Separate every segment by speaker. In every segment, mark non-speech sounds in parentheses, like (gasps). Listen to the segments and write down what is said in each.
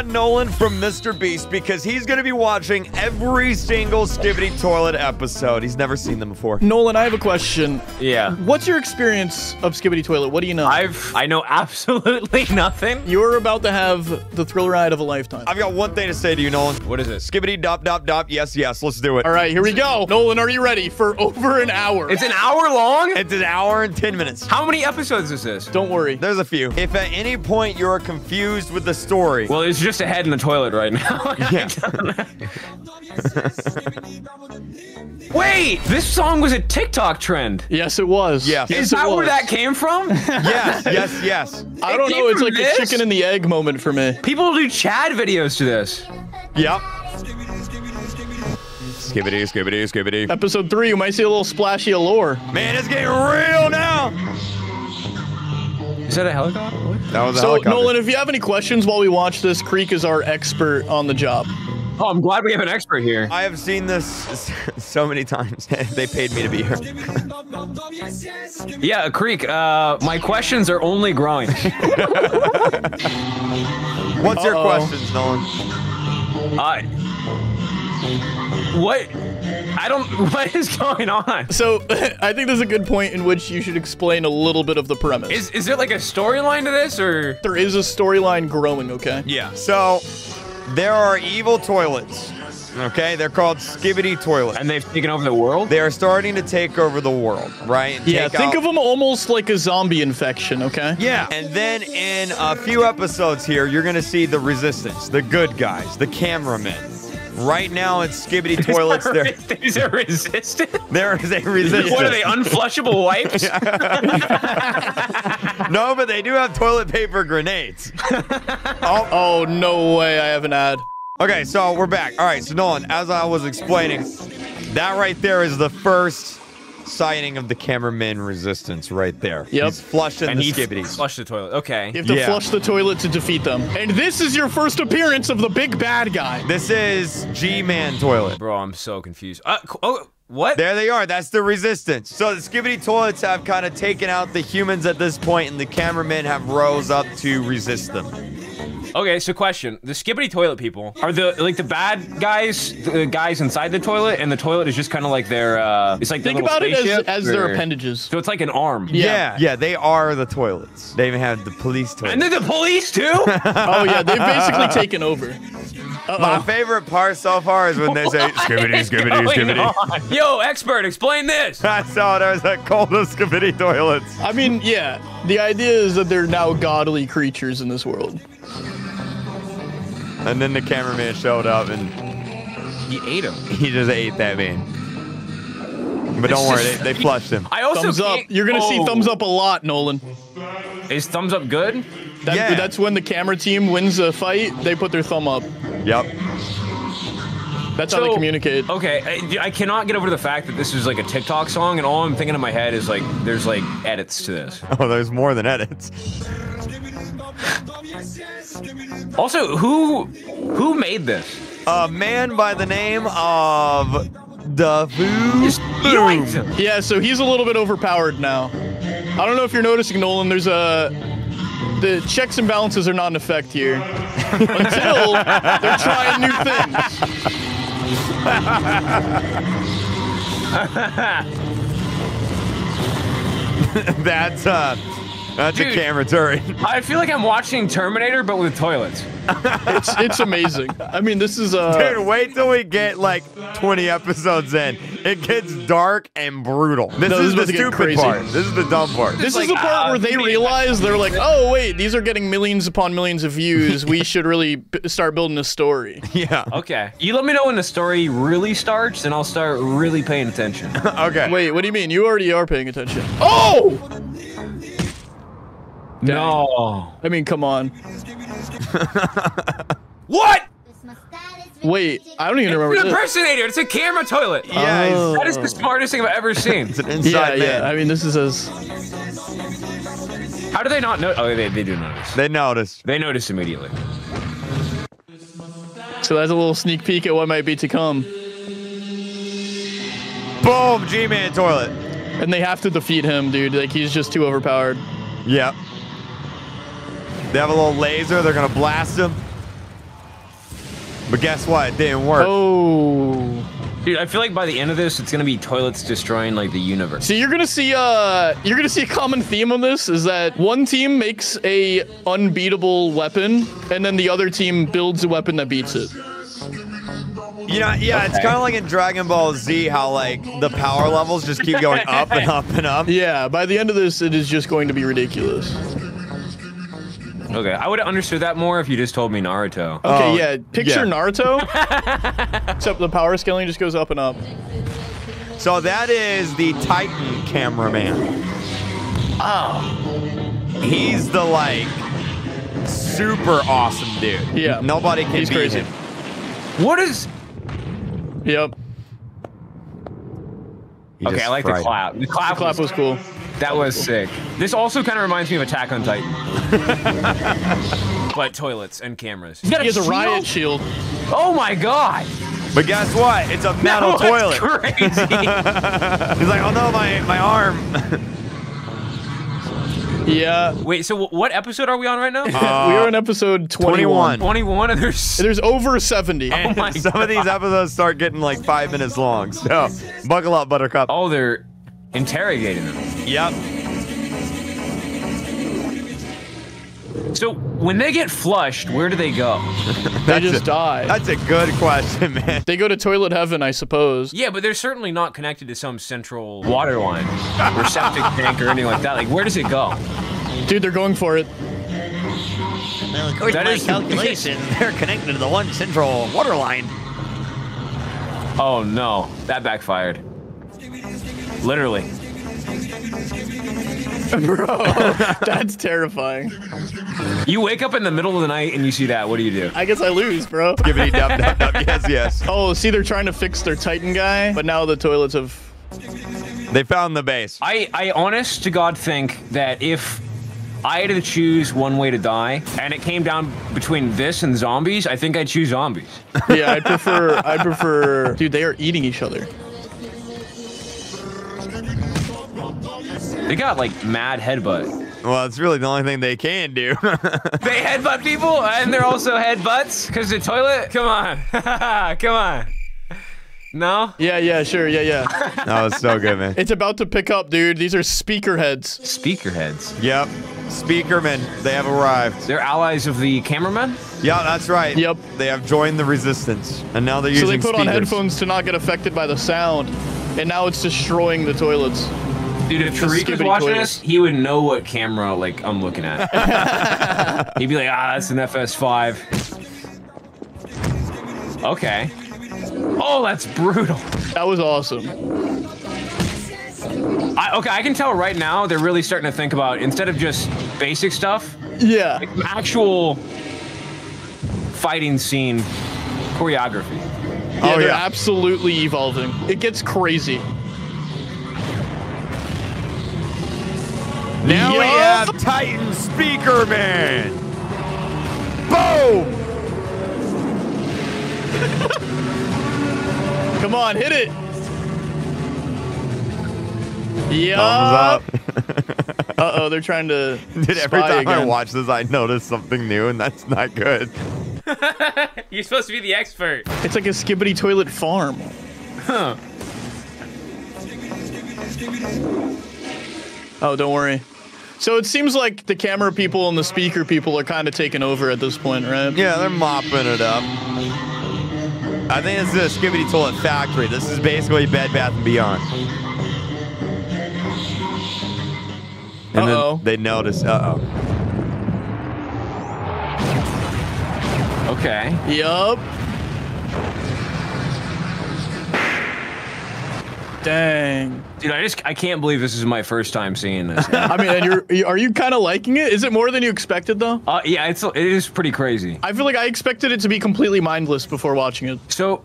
Speaker 1: on Nolan from Mr. Beast because he's going to be watching every single Skibidi Toilet episode. He's never seen them before.
Speaker 2: Nolan, I have a question.
Speaker 3: Yeah.
Speaker 2: What's your experience of Skibidi Toilet? What do you know?
Speaker 3: I've I know absolutely (laughs) nothing.
Speaker 2: You're about to have the thrill ride of a lifetime.
Speaker 1: I've got one thing to say to you, Nolan.
Speaker 3: What is it?
Speaker 1: Skibidi dop dop dop. Yes, yes. Let's do it.
Speaker 2: All right, here we go. Nolan, are you ready for over an hour?
Speaker 3: It's an hour long?
Speaker 1: It's an hour and 10 minutes.
Speaker 3: How many episodes is this?
Speaker 2: Don't worry.
Speaker 1: There's a few. If at any point you're confused with the story,
Speaker 3: Well, it's just a head in the toilet right now. (laughs)
Speaker 1: yeah.
Speaker 3: Wait, this song was a TikTok trend.
Speaker 2: Yes, it was.
Speaker 1: Yes.
Speaker 2: Yes,
Speaker 3: Is
Speaker 2: it
Speaker 3: that where that came from? (laughs)
Speaker 1: yes, yes, yes.
Speaker 2: I don't know. It's like
Speaker 3: this?
Speaker 2: a chicken and the egg moment for me.
Speaker 3: People do Chad videos to this.
Speaker 1: Yep. Skibidi, skibidi, skibidi.
Speaker 2: Episode three, you might see a little splashy allure.
Speaker 1: Man, it's getting real now.
Speaker 3: Is that a helicopter? What?
Speaker 1: That was a
Speaker 2: So,
Speaker 1: helicopter.
Speaker 2: Nolan, if you have any questions while we watch this, Kreek is our expert on the job.
Speaker 3: Oh, I'm glad we have an expert here.
Speaker 1: I have seen this (laughs) so many times. (laughs) they paid me to be here. (laughs)
Speaker 3: Yeah, Kreek, uh, my questions are only growing.
Speaker 1: What's your
Speaker 2: Uh-oh.
Speaker 1: questions, Nolan?
Speaker 3: uh, what? I don't. (laughs) What is going on?
Speaker 2: So, (laughs) I think there's a good point in which you should explain a little bit of the premise.
Speaker 3: Is is there like a storyline to this, or
Speaker 2: there is a storyline growing, okay?
Speaker 1: Yeah. So, there are evil toilets. Okay, they're called skibidi toilets.
Speaker 3: and they've taken over the world?
Speaker 1: They are starting to take over the world, right? And
Speaker 2: Yeah, think
Speaker 1: out-
Speaker 2: of them almost like a zombie infection, okay?
Speaker 1: Yeah, and then in a few episodes here, you're gonna see the resistance, the good guys, the cameramen. Right now, it's Skibidi toilets. There,
Speaker 3: Is there resistance? (laughs)
Speaker 1: there is a resistance.
Speaker 3: What are they? Unflushable wipes? (laughs)
Speaker 1: No, but they do have toilet paper grenades. oh,
Speaker 2: Oh, no way, I have an ad.
Speaker 1: okay, so we're back. All right, so Nolan, as I was explaining, that right there is the first sighting of the cameraman resistance right there.
Speaker 2: Yep.
Speaker 1: He's flushing
Speaker 3: and
Speaker 1: the skibidis.
Speaker 3: flushed the toilet. Okay.
Speaker 2: You have to
Speaker 1: Yeah.
Speaker 2: flush the toilet to defeat them. And this is your first appearance of the big bad guy.
Speaker 1: This is G-Man toilet.
Speaker 3: Bro, I'm so confused. Uh, oh, what?
Speaker 1: There they are. That's the resistance. So the Skibidi toilets have kind of taken out the humans at this point, and the cameramen have rose up to resist them.
Speaker 3: Okay, so question: the Skibidi toilet people are the like the bad guys, the guys inside the toilet, and the toilet is just kind of like their. uh It's like their
Speaker 2: Think
Speaker 3: little
Speaker 2: about it as,
Speaker 3: spaceship,
Speaker 2: as their appendages.
Speaker 3: So it's like an arm.
Speaker 2: Yeah.
Speaker 1: Yeah. yeah, they are the toilets. They even have the police toilets.
Speaker 3: And then the police too. (laughs)
Speaker 2: Oh, yeah, they've basically taken over.
Speaker 1: My
Speaker 2: Uh-oh.
Speaker 1: favorite part so far is when they say (laughs) Skibidi, Skibidi,
Speaker 3: Going
Speaker 1: Skibidi.
Speaker 3: on? Yo, expert, explain this.
Speaker 1: That's how there's a cult of Skibidi toilets.
Speaker 2: I mean, yeah, the idea is that they're now godly creatures in this world.
Speaker 1: And then the cameraman showed up and
Speaker 3: He ate him.
Speaker 1: he just ate that man. But don't worry, they, they flushed him. (laughs)
Speaker 3: I also
Speaker 2: Thumbs up.
Speaker 3: can't-
Speaker 2: You're gonna see
Speaker 3: Oh.
Speaker 2: thumbs up a lot, Nolan.
Speaker 3: Is thumbs up good?
Speaker 2: That,
Speaker 1: Yeah.
Speaker 2: That's when the camera team wins a fight, they put their thumb up.
Speaker 1: Yep.
Speaker 2: That's how they
Speaker 3: So-
Speaker 2: communicate.
Speaker 3: Okay, I, I cannot get over the fact that this is like a TikTok song, and all I'm thinking in my head is like, there's like edits to this. (laughs)
Speaker 1: Oh, there's more than edits.
Speaker 3: Also, who who made this?
Speaker 1: A man by the name of the
Speaker 3: Just
Speaker 1: Boom.
Speaker 3: yoinked him.
Speaker 2: Yeah, so he's a little bit overpowered now. I don't know if you're noticing, Nolan. There's a the checks and balances are not in effect here (laughs) until they're trying new things. (laughs)
Speaker 1: That's uh, that's
Speaker 3: Dude.
Speaker 1: a camera turret.
Speaker 3: I feel like I'm watching Terminator, but with toilets.
Speaker 2: It's it's amazing. I mean, this is uh
Speaker 1: Dude, wait till we get like 20 episodes in. It gets dark and brutal. This
Speaker 2: No, this
Speaker 1: is
Speaker 2: is
Speaker 1: the stupid part. This is the dumb part.
Speaker 2: This
Speaker 3: like,
Speaker 2: is the part
Speaker 3: ah,
Speaker 2: where they realize they're like, (laughs) oh wait, these are getting millions upon millions of views. We (laughs) should really b- start building a story.
Speaker 1: yeah.
Speaker 3: Okay. You let me know when the story really starts, and I'll start really paying attention. (laughs)
Speaker 1: Okay.
Speaker 2: Wait, what do you mean? You already are paying attention. Oh!
Speaker 3: No.
Speaker 2: I mean, come on. (laughs)
Speaker 3: What?
Speaker 2: Wait, I don't even
Speaker 3: It's
Speaker 2: remember
Speaker 3: an
Speaker 2: this.
Speaker 3: impersonator. It's a camera toilet.
Speaker 1: Yeah,
Speaker 2: Oh.
Speaker 3: That is the smartest thing I've ever seen. (laughs)
Speaker 1: It's an
Speaker 2: Yeah,
Speaker 1: inside man.
Speaker 2: yeah. I mean, this is as
Speaker 3: How do they not know? Oh, they, they do notice.
Speaker 1: they notice.
Speaker 3: They notice immediately.
Speaker 2: so that's a little sneak peek at what might be to come.
Speaker 1: Boom, G-Man toilet.
Speaker 2: And they have to defeat him, dude. Like he's just too overpowered.
Speaker 1: Yep. They have a little laser. They're gonna blast him. But guess what? It didn't work.
Speaker 2: Oh.
Speaker 3: Dude, I feel like by the end of this, it's gonna be toilets destroying like the universe.
Speaker 2: So you're gonna see uh you're gonna see a common theme on this is that one team makes a unbeatable weapon and then the other team builds a weapon that beats it.
Speaker 1: You know, yeah, it's kind of like in Dragon Ball Z, how like the power levels just keep going up and (laughs) up and up.
Speaker 2: Yeah, by the end of this it is just going to be ridiculous.
Speaker 3: Okay, I would have understood that more if you just told me Naruto.
Speaker 2: Okay,
Speaker 1: Oh,
Speaker 2: yeah, picture
Speaker 1: yeah.
Speaker 2: Naruto. (laughs) except the power scaling just goes up and up.
Speaker 1: So that is the Titan cameraman.
Speaker 3: Oh,
Speaker 1: He's the like super awesome dude.
Speaker 2: Yeah.
Speaker 1: Nobody can
Speaker 2: He's
Speaker 1: beat
Speaker 2: crazy.
Speaker 1: him.
Speaker 3: what is?
Speaker 2: Yep.
Speaker 1: He
Speaker 3: Okay, I like the
Speaker 1: fried him.
Speaker 3: clap. The clap,
Speaker 2: The clap
Speaker 3: was,
Speaker 2: was cool.
Speaker 3: That was sick. This also kind of reminds me of Attack on Titan. (laughs) but toilets and cameras. He's got
Speaker 2: He has a
Speaker 3: shield?
Speaker 2: riot shield.
Speaker 3: Oh my god!
Speaker 1: But guess what? It's a metal (laughs)
Speaker 3: That was
Speaker 1: toilet.
Speaker 3: Crazy. (laughs)
Speaker 1: He's like, oh no, my my arm.
Speaker 2: Yeah.
Speaker 3: Wait, so what episode are we on right now?
Speaker 2: we are in episode 21.
Speaker 1: 21.
Speaker 3: 21 and there's
Speaker 2: There's over 70.
Speaker 3: Oh my
Speaker 1: Some of these episodes start getting like five minutes long. So buckle up, Buttercup.
Speaker 3: Oh, they're interrogating them.
Speaker 1: Yep.
Speaker 3: So when they get flushed, where do they go? (laughs)
Speaker 2: they just
Speaker 1: a-
Speaker 2: die.
Speaker 1: That's a good question, man.
Speaker 2: They go to toilet heaven, I suppose.
Speaker 3: Yeah, but they're certainly not connected to some central water line (laughs) or septic tank or anything like that. Like, where does it go?
Speaker 2: Dude, they're going for it.
Speaker 1: Well, according
Speaker 3: That
Speaker 1: to my
Speaker 3: is- (laughs)
Speaker 1: calculation, they're connected to the one central water line.
Speaker 3: Oh no, that backfired. Literally. (laughs)
Speaker 2: Bro, that's terrifying.
Speaker 3: You wake up in the middle of the night and you see that. What do you do?
Speaker 2: I guess I lose, bro.
Speaker 1: Gibbity dub dub dub. (laughs) Yes, yes.
Speaker 2: Oh, see, they're trying to fix their Titan guy, but now the toilets have.
Speaker 1: They found the base.
Speaker 3: I, I honest to God think that if I had to choose one way to die and it came down between this and zombies, I think I'd choose zombies. (laughs)
Speaker 2: Yeah, I prefer. I prefer. Dude, they are eating each other.
Speaker 3: They got like mad headbutt.
Speaker 1: Well, it's really the only thing they can do. (laughs)
Speaker 3: They headbutt people and they're also headbutts because the toilet. Come on, (laughs) come on. No.
Speaker 2: Yeah, yeah, sure, yeah, yeah.
Speaker 1: that was so good, man.
Speaker 2: It's about to pick up, dude. These are speaker heads.
Speaker 3: Speaker heads.
Speaker 1: Yep. Speakermen, they have arrived.
Speaker 3: They're allies of the cameraman.
Speaker 1: Yeah, that's right.
Speaker 2: Yep.
Speaker 1: They have joined the resistance, and now they're
Speaker 2: So they
Speaker 1: using
Speaker 2: put on headphones to not get affected by the sound, and now it's destroying the toilets.
Speaker 3: Dude, if
Speaker 2: The
Speaker 3: Tareq was watching
Speaker 2: toilet.
Speaker 3: this, he would know what camera like I'm looking at. (laughs) He'd be like, ah, that's an FS5. Okay. Oh, that's brutal.
Speaker 2: That was awesome.
Speaker 3: I, okay, I can tell right now they're really starting to think about instead of just basic stuff,
Speaker 2: Yeah.
Speaker 3: actual fighting scene choreography.
Speaker 2: Yeah,
Speaker 1: Oh,
Speaker 2: they're
Speaker 1: yeah.
Speaker 2: absolutely evolving. It gets crazy.
Speaker 1: Now we have Titan Speakerman. Boom! (laughs)
Speaker 2: Come on, hit it.
Speaker 1: Thumbs
Speaker 2: Yeah. (laughs) Uh oh, they're trying to. (laughs)
Speaker 1: Dude, every
Speaker 2: spy
Speaker 1: time I watch this, I notice something new, and that's not good.
Speaker 3: You're supposed to be the expert.
Speaker 2: It's like a skibidi toilet farm.
Speaker 3: Huh.
Speaker 2: Oh, don't worry. So it seems like the camera people and the speaker people are kind of taking over at this point, right?
Speaker 1: Yeah, they're mopping it up. I think this is a Skibidi Toilet Factory. This is basically Bed Bath and Beyond. And
Speaker 2: Uh-oh.
Speaker 1: then they notice. Uh oh.
Speaker 3: Okay.
Speaker 2: Yup. Dang.
Speaker 3: Dude, I just I can't believe this is my first time seeing this. (laughs)
Speaker 2: I mean, and you're are you kind of liking it? Is it more than you expected though?
Speaker 3: uh, yeah, it's it is pretty crazy.
Speaker 2: I feel like I expected it to be completely mindless before watching it.
Speaker 3: So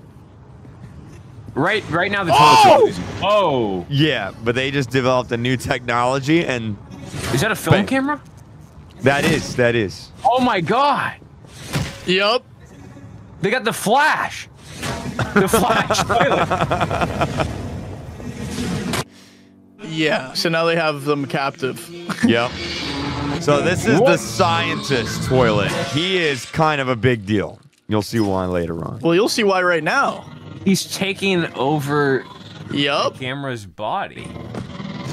Speaker 3: right right now the toilets are losing. Oh,
Speaker 1: Yeah, but they just developed a new technology, and
Speaker 3: is that a film
Speaker 1: Bang.
Speaker 3: camera?
Speaker 1: that is that is.
Speaker 3: Oh my god.
Speaker 2: Yup.
Speaker 3: They got the flash. The flash (laughs) toilet.
Speaker 2: Yeah. So now they have them captive. (laughs)
Speaker 1: Yep. So this is the scientist toilet. He is kind of a big deal. You'll see why later on.
Speaker 2: Well, you'll see why right now.
Speaker 3: He's taking over
Speaker 2: Yup.
Speaker 3: camera's body.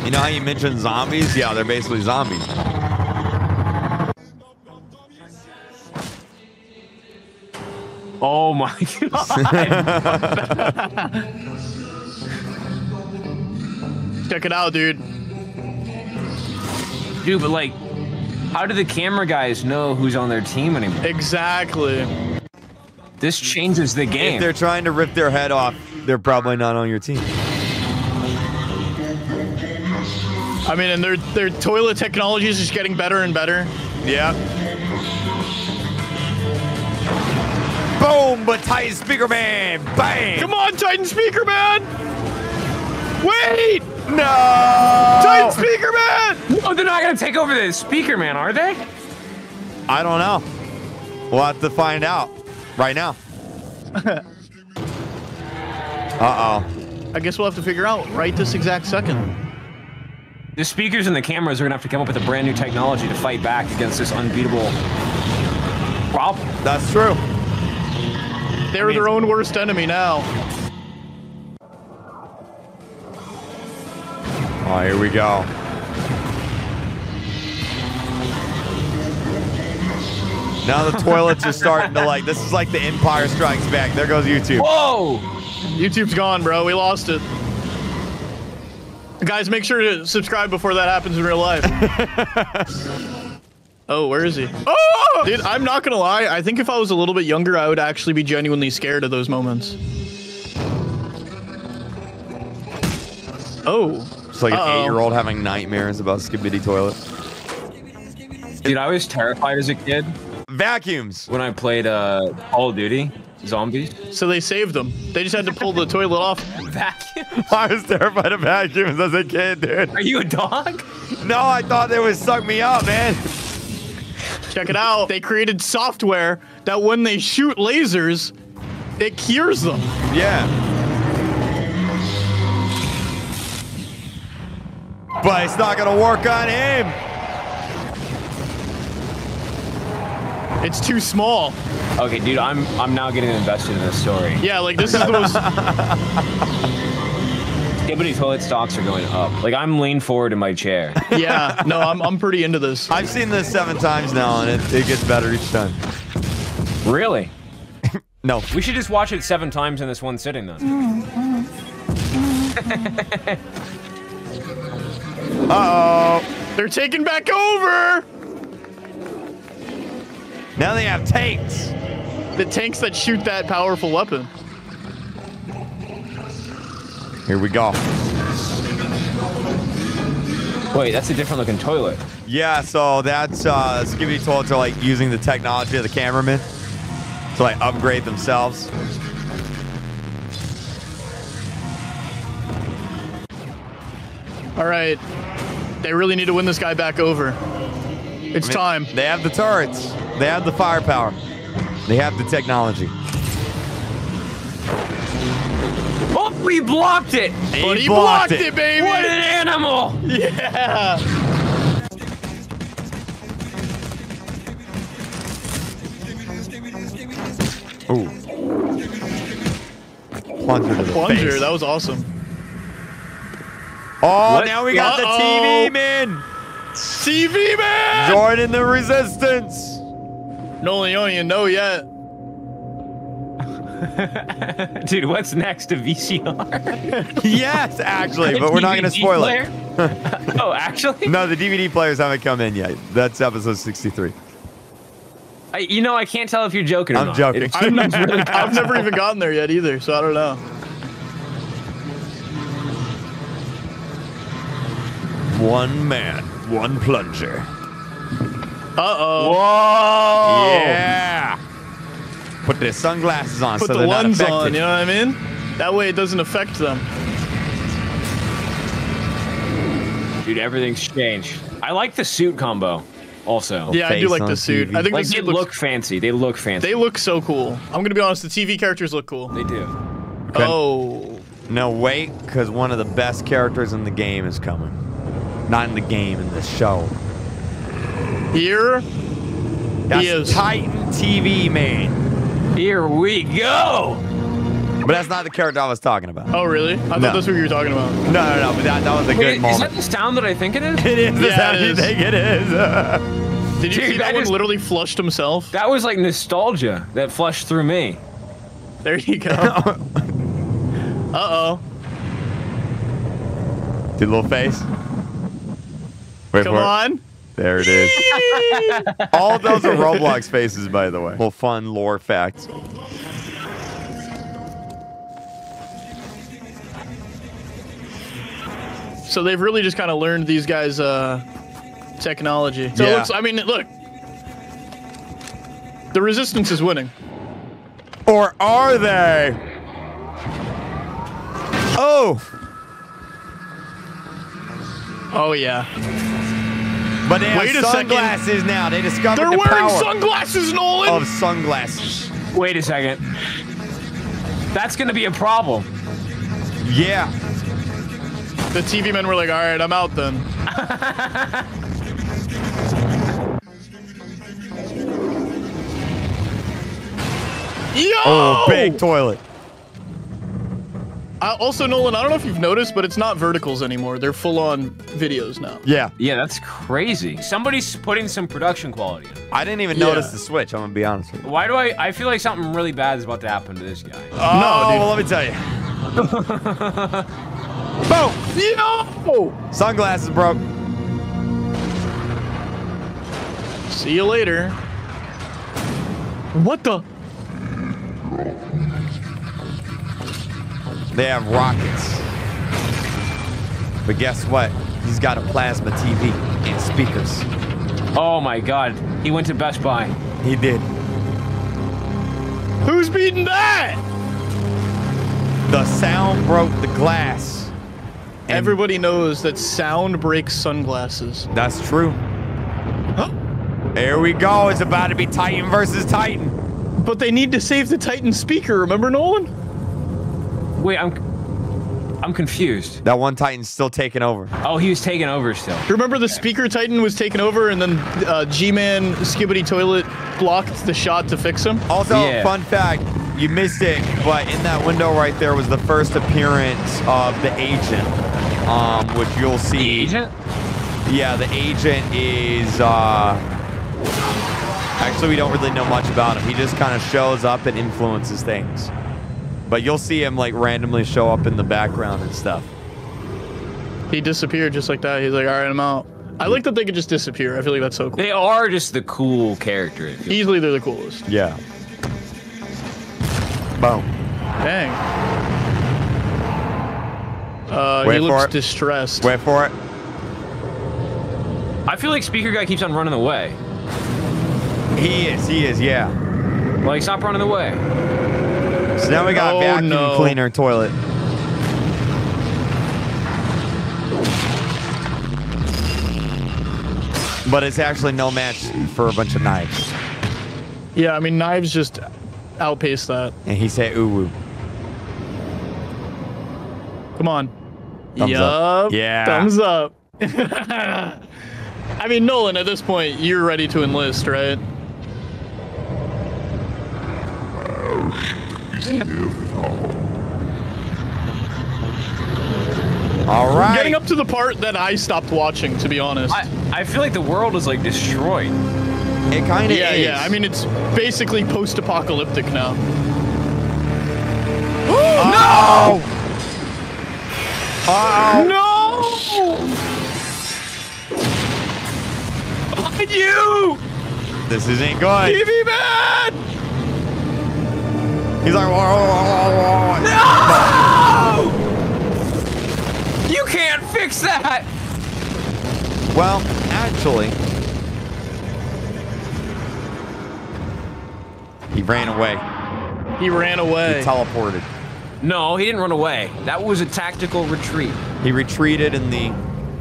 Speaker 1: You know how you mentioned zombies? Yeah, they're basically zombies.
Speaker 3: Oh my (laughs) god. (laughs)
Speaker 2: Check it out, dude.
Speaker 3: Dude, but like, how do the camera guys know who's on their team anymore?
Speaker 2: Exactly.
Speaker 3: This changes the game.
Speaker 1: If they're trying to rip their head off, they're probably not on your team.
Speaker 2: I mean, and their their toilet technology is just getting better and better.
Speaker 1: Yeah. Boom! But Titan Speaker Man! Bang!
Speaker 2: Come on, Titan Speaker Man! Wait!
Speaker 1: No!
Speaker 2: Titan Speaker Man!
Speaker 3: oh, they're not gonna take over the speaker, man, are they?
Speaker 1: I don't know. We'll have to find out right now. (laughs) uh oh.
Speaker 2: I guess we'll have to figure out right this exact second.
Speaker 3: The speakers and the cameras are gonna have to come up with a brand new technology to fight back against this unbeatable problem.
Speaker 1: That's true.
Speaker 2: They're their own worst enemy now.
Speaker 1: Oh, here we go. Now the toilets are starting to like. This is like the Empire Strikes Back. There goes YouTube.
Speaker 3: Whoa!
Speaker 2: YouTube's gone, bro. We lost it. Guys, make sure to subscribe before that happens in real life. (laughs) oh, where is he? Oh! Dude, I'm not gonna lie. I think if I was a little bit younger, I would actually be genuinely scared of those moments. Oh.
Speaker 1: It's like an
Speaker 2: Uh-oh.
Speaker 1: eight-year-old having nightmares about Skibidi Toilet.
Speaker 3: Dude, I was terrified as a kid
Speaker 1: Vacuums.
Speaker 3: when I played uh, Call of Duty Zombies.
Speaker 2: So they saved them. They just had to pull the toilet off.
Speaker 3: Vacuum?
Speaker 1: I was terrified of vacuums as a kid, dude.
Speaker 3: Are you a dog?
Speaker 1: No, I thought they would suck me up, man.
Speaker 2: Check it out. They created software that when they shoot lasers, it cures them.
Speaker 1: Yeah. But it's not gonna work on him.
Speaker 2: It's too small.
Speaker 3: Okay, dude, I'm I'm now getting invested in this story.
Speaker 2: Yeah, like this is the most. (laughs)
Speaker 3: Skibidi toilet stocks are going up. Like I'm leaned forward in my chair. (laughs)
Speaker 2: Yeah, no, I'm, I'm pretty into this.
Speaker 1: I've seen this seven times now, and it, it gets better each time.
Speaker 3: really? (laughs)
Speaker 1: No.
Speaker 3: We should just watch it seven times in this one sitting then.
Speaker 1: Uh-oh.
Speaker 2: They're taking back over.
Speaker 1: Now they have tanks.
Speaker 2: The tanks that shoot that powerful weapon.
Speaker 1: Here we go.
Speaker 3: Wait, that's a different looking toilet.
Speaker 1: Yeah, so that's uh Skibidi Toilets are like using the technology of the cameraman to like upgrade themselves.
Speaker 2: All right, they really need to win this guy back over. It's
Speaker 1: I mean,
Speaker 2: time.
Speaker 1: They have the turrets. They have the firepower. They have the technology.
Speaker 3: Oh, we blocked it!
Speaker 2: But he blocked, it. baby.
Speaker 3: What an animal!
Speaker 2: Yeah.
Speaker 1: Ooh. Plunger to the
Speaker 2: Plunger,
Speaker 1: face.
Speaker 2: that was awesome.
Speaker 1: Oh,
Speaker 3: What?
Speaker 1: now we got the
Speaker 2: Uh-oh.
Speaker 1: TV man
Speaker 2: TV man.
Speaker 1: joining the resistance.
Speaker 2: Nolan, you don't even know yet. (laughs)
Speaker 3: Dude, what's next? A VCR? (laughs)
Speaker 1: yes, actually, but we're not going (laughs) to
Speaker 3: DVD
Speaker 1: spoil it.
Speaker 3: oh, actually?
Speaker 1: No, the DVD players haven't come in yet. That's episode 63.
Speaker 3: I, you know, I can't tell if you're joking or
Speaker 1: I'm
Speaker 3: not.
Speaker 1: joking.
Speaker 2: I'm not, I've never even gotten there yet either, so I don't know.
Speaker 1: One man, one plunger.
Speaker 2: Uh oh.
Speaker 3: Whoa!
Speaker 1: Yeah. Put their sunglasses on
Speaker 2: Put
Speaker 1: so
Speaker 2: the
Speaker 1: they're not
Speaker 2: lens
Speaker 1: affected.
Speaker 2: on, you know what I mean? That way it doesn't affect them.
Speaker 3: Dude, everything's changed. I like the suit combo also.
Speaker 2: Yeah, I do like the suit.
Speaker 1: TV.
Speaker 2: I think
Speaker 3: Like,
Speaker 2: the
Speaker 3: they
Speaker 2: suit looks,
Speaker 3: look fancy. They look fancy.
Speaker 2: they look so cool. I'm gonna be honest, the TV characters look cool.
Speaker 3: They do.
Speaker 1: Okay.
Speaker 2: Oh.
Speaker 1: No, wait, because one of the best characters in the game is coming. Not in the game, in the show.
Speaker 2: Here,
Speaker 1: That's
Speaker 2: is.
Speaker 1: Titan TV man.
Speaker 3: Here Here we go.
Speaker 1: But that's not the character I was talking about.
Speaker 2: Oh, really? I
Speaker 1: No.
Speaker 2: thought that's what you were talking about.
Speaker 1: no, no. No, but that, that was a
Speaker 3: Wait,
Speaker 1: good
Speaker 3: is
Speaker 1: moment.
Speaker 3: that the sound that I think it is? (laughs)
Speaker 1: It is the
Speaker 2: Yeah,
Speaker 1: sound
Speaker 2: it
Speaker 1: you think it is. (laughs)
Speaker 2: Did you
Speaker 3: Dude,
Speaker 2: see
Speaker 3: that
Speaker 2: that one
Speaker 3: just-
Speaker 2: literally flushed himself?
Speaker 3: That was like nostalgia that flushed through me.
Speaker 2: There you go. (laughs) Uh-oh.
Speaker 1: Did little face. Wait
Speaker 2: Come
Speaker 1: for it.
Speaker 2: on.
Speaker 1: There it is. (laughs) All those are Roblox faces, by the way. Well, fun lore facts.
Speaker 2: So they've really just kind of learned these guys' uh, technology. So
Speaker 1: Yeah.
Speaker 2: it looks, I mean, look. The resistance is winning.
Speaker 1: Or are they? Oh,
Speaker 2: Oh, yeah.
Speaker 1: But they have
Speaker 2: Wait a second.
Speaker 1: sunglasses now. They discovered
Speaker 2: They're
Speaker 1: the
Speaker 2: wearing
Speaker 1: power
Speaker 2: sunglasses, Nolan!
Speaker 1: of sunglasses.
Speaker 3: Wait a second. That's gonna be a problem.
Speaker 1: Yeah.
Speaker 2: the TV men were like, all right, I'm out then. Yo!
Speaker 1: Oh, big toilet.
Speaker 2: I, also, Nolan, I don't know if you've noticed, but it's not verticals anymore. They're full on videos now.
Speaker 1: Yeah.
Speaker 3: Yeah, that's crazy. Somebody's putting some production quality in.
Speaker 1: I didn't even
Speaker 2: Yeah.
Speaker 1: notice the switch. I'm gonna be honest with you.
Speaker 3: Why do I? I feel like something really bad is about to happen to this guy.
Speaker 1: Oh,
Speaker 2: dude.
Speaker 1: well, let me tell you. (laughs) Boom!
Speaker 2: Yo!
Speaker 1: Sunglasses broke.
Speaker 2: See you later. What the?
Speaker 1: They have rockets. But guess what? He's got a plasma TV and speakers.
Speaker 3: Oh my god. He went to Best Buy.
Speaker 1: He did.
Speaker 2: Who's beating that?
Speaker 1: The sound broke the glass.
Speaker 2: Everybody knows that sound breaks sunglasses.
Speaker 1: That's true.
Speaker 2: Huh?
Speaker 1: There we go. It's about to be Titan versus Titan.
Speaker 2: But they need to save the Titan speaker, remember, Nolan?
Speaker 3: Wait, I'm I'm confused.
Speaker 1: That one Titan's still taking over.
Speaker 3: Oh, he was taking over still.
Speaker 2: Remember the speaker Titan was taken over and then uh, G-Man Skibidi Toilet blocked the shot to fix him?
Speaker 1: Also,
Speaker 3: Yeah.
Speaker 1: fun fact, you missed it, but in that window right there was the first appearance of the agent, um, which you'll see.
Speaker 3: Agent?
Speaker 1: Yeah, the agent is. Uh, actually, we don't really know much about him. He just kind of shows up and influences things. But you'll see him like randomly show up in the background and stuff.
Speaker 2: He disappeared just like that. He's like, all right, I'm out. I like that they could just disappear. I feel like that's so cool.
Speaker 3: They are just the cool character.
Speaker 2: Easily, they're the coolest.
Speaker 1: Yeah. Boom.
Speaker 2: Dang. Uh,
Speaker 1: Wait
Speaker 2: he
Speaker 1: for
Speaker 2: looks
Speaker 1: it.
Speaker 2: distressed.
Speaker 1: Wait for it.
Speaker 3: I feel like Speaker Guy keeps on running away.
Speaker 1: He is. He is. Yeah.
Speaker 3: Like, stop running away.
Speaker 1: So now we got
Speaker 2: Oh,
Speaker 1: vacuum
Speaker 2: no.
Speaker 1: cleaner toilet. But it's actually no match for a bunch of knives.
Speaker 2: Yeah, I mean, knives just outpace that.
Speaker 1: And he said, ooh, woo.
Speaker 2: Come on.
Speaker 1: Thumbs up. Yeah.
Speaker 2: Thumbs up. (laughs) I mean, Nolan, at this point, you're ready to enlist, right?
Speaker 1: All right.
Speaker 2: Getting up to the part that I stopped watching, to be honest.
Speaker 3: I, I feel like the world is like destroyed.
Speaker 1: it kind of
Speaker 2: yeah,
Speaker 1: is.
Speaker 2: yeah. I mean, it's basically post-apocalyptic now.
Speaker 1: oh, (gasps) no! Oh!
Speaker 2: No!
Speaker 3: Behind you!
Speaker 1: This isn't good.
Speaker 2: TV man!
Speaker 1: He's like, whoa, whoa, whoa, whoa, whoa.
Speaker 3: You can't fix that!
Speaker 1: Well, actually, he ran away.
Speaker 2: He ran
Speaker 1: He
Speaker 2: away.
Speaker 1: teleported.
Speaker 3: No, he didn't run away. That was a tactical retreat.
Speaker 1: He retreated in the.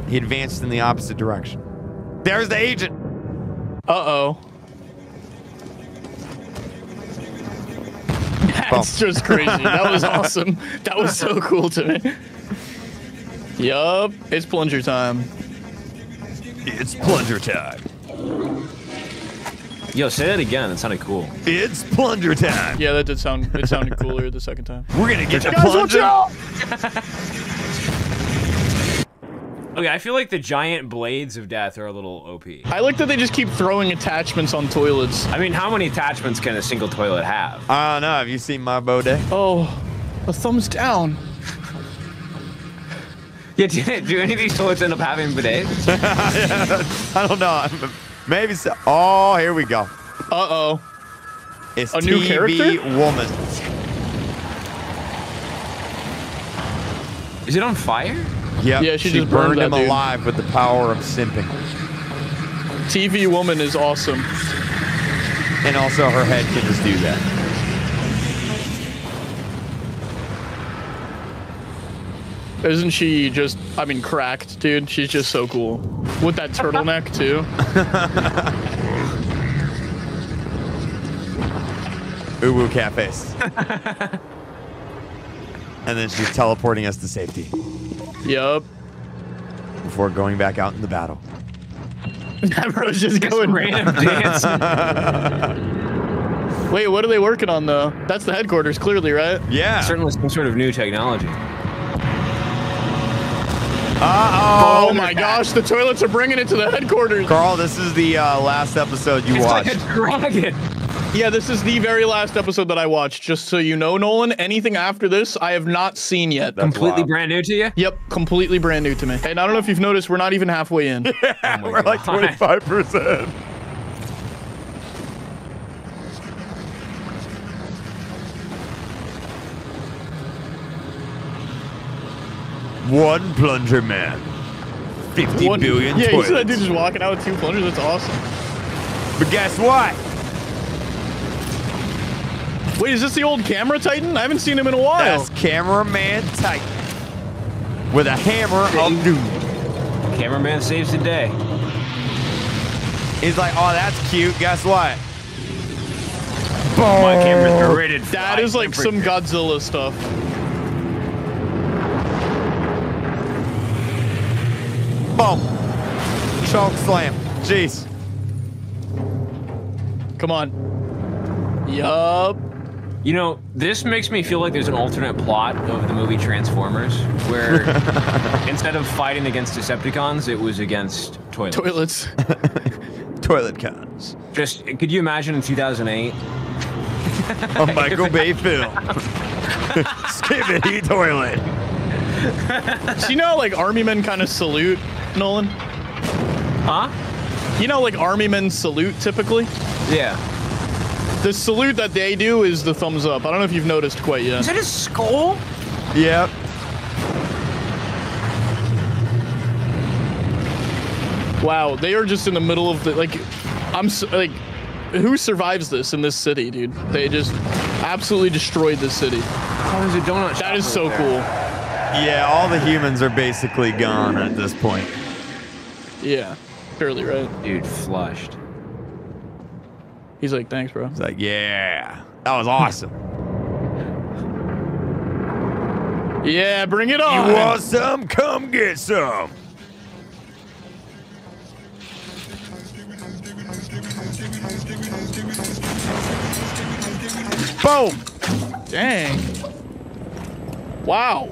Speaker 1: He advanced in the opposite direction. There's the agent.
Speaker 2: Uh-oh. That's just crazy. That was (laughs) awesome. That was so cool to me. Yup, it's plunger time.
Speaker 1: It's plunger time.
Speaker 3: Yo, say that again. It sounded cool.
Speaker 1: It's plunger time.
Speaker 2: Yeah, that did sound. It sounded cooler the second time.
Speaker 1: We're gonna get the
Speaker 2: Guys, watch
Speaker 1: plunger. (laughs)
Speaker 2: out!
Speaker 3: Okay, I feel like the giant blades of death are a little OP.
Speaker 2: I like that they just keep throwing attachments on toilets.
Speaker 3: I mean, how many attachments can a single toilet have?
Speaker 1: I don't know. Have you seen my bidet?
Speaker 2: Oh, a thumbs down. (laughs)
Speaker 3: Yeah, do, do any of these toilets end up having bidets? (laughs)
Speaker 1: I don't know. Maybe so. Oh, here we go.
Speaker 2: Uh oh.
Speaker 1: It's
Speaker 2: A new
Speaker 1: TV
Speaker 2: character?
Speaker 1: woman.
Speaker 3: Is it on fire?
Speaker 1: Yep.
Speaker 2: Yeah, she
Speaker 1: she
Speaker 2: just burned
Speaker 1: burned him
Speaker 2: dude.
Speaker 1: alive with the power of simping.
Speaker 2: TV woman is awesome.
Speaker 1: And also her head can just do that.
Speaker 2: Isn't she just, I mean, cracked, dude? She's just so cool. With that turtleneck, too. (laughs)
Speaker 1: Uwu cat face. (laughs) and then she's teleporting us to safety
Speaker 2: Yup.
Speaker 1: before going back out in the battle. (laughs)
Speaker 2: That bro's just going
Speaker 3: Random (laughs) dance. (laughs)
Speaker 2: Wait, what are they working on, though? That's the headquarters, clearly, right?
Speaker 1: Yeah.
Speaker 3: Certainly some sort of new technology.
Speaker 1: Uh-oh.
Speaker 2: Oh, my gosh, the toilets are bringing it to the headquarters.
Speaker 1: Karl, this is the uh, last episode you
Speaker 3: It's
Speaker 1: watched.
Speaker 3: like a dragon.
Speaker 2: Yeah, this is the very last episode that I watched, just so you know, Nolan. Anything after this, I have not seen yet.
Speaker 1: That's
Speaker 3: Completely
Speaker 1: wild.
Speaker 3: brand new to you?
Speaker 2: Yep, completely brand new to me. And I don't know if you've noticed, we're not even halfway in. (laughs)
Speaker 3: Oh
Speaker 1: We're like 25%. One plunger man. fifty
Speaker 2: One-
Speaker 1: billion
Speaker 2: Yeah, you see that dude just walking out with two plungers? That's awesome.
Speaker 1: But guess what?
Speaker 2: Wait, is this the old camera Titan? I haven't seen him in a while.
Speaker 1: That's cameraman Titan. With a hammer of doom.
Speaker 3: Cameraman saves the day.
Speaker 1: He's like, oh, that's cute. Guess what? Boom.
Speaker 3: My camera's are rated. for
Speaker 2: That
Speaker 3: high
Speaker 2: is like some
Speaker 3: temperature.
Speaker 2: Godzilla stuff.
Speaker 1: Boom. Choke slam. Jeez.
Speaker 2: Come on. Yup.
Speaker 3: You know, this makes me feel like there's an alternate plot of the movie Transformers, where (laughs) instead of fighting against Decepticons, it was against toilets.
Speaker 2: Toilets. (laughs)
Speaker 1: Toilet cons.
Speaker 3: Just could you imagine in 2008?
Speaker 1: A Michael Bay film. (laughs) Skibidi toilet.
Speaker 2: so you know how, like army men kind of salute, Nolan?
Speaker 3: Huh?
Speaker 2: You know like army men salute typically?
Speaker 3: Yeah.
Speaker 2: The salute that they do is the thumbs up. I don't know if you've noticed quite yet.
Speaker 3: Is that his skull?
Speaker 1: Yep.
Speaker 2: Wow, they are just in the middle of the like. I'm like, who survives this in this city, dude? They just absolutely destroyed this city.
Speaker 3: Oh, there's a donut.
Speaker 2: That
Speaker 3: shop
Speaker 2: is so
Speaker 3: over
Speaker 2: cool.
Speaker 1: Yeah, all the humans are basically gone at this point.
Speaker 2: Yeah, surely right.
Speaker 3: Dude, flushed.
Speaker 2: He's like, thanks, bro.
Speaker 1: He's like, yeah, that was awesome.
Speaker 2: Yeah, bring it on.
Speaker 1: you want some? Come get some. Boom.
Speaker 2: Dang. Wow.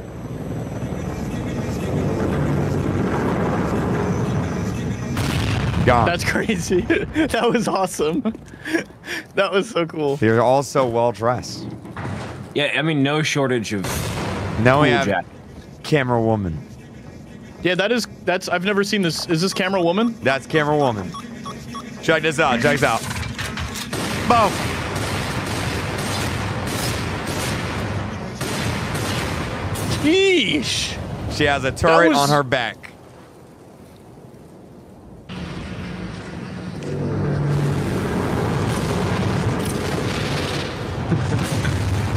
Speaker 1: Gone.
Speaker 2: That's crazy. (laughs) that was awesome. (laughs) that was so cool.
Speaker 1: They're all so well dressed.
Speaker 3: Yeah, I mean, no shortage of
Speaker 1: Now we
Speaker 3: cool
Speaker 1: have
Speaker 3: jack.
Speaker 1: camera woman.
Speaker 2: Yeah, that is that's I've never seen this. Is this camera woman?
Speaker 1: That's camera woman. Check this out. Check this out. Boom.
Speaker 2: Yeesh.
Speaker 1: She has a turret
Speaker 2: was-
Speaker 1: on her back.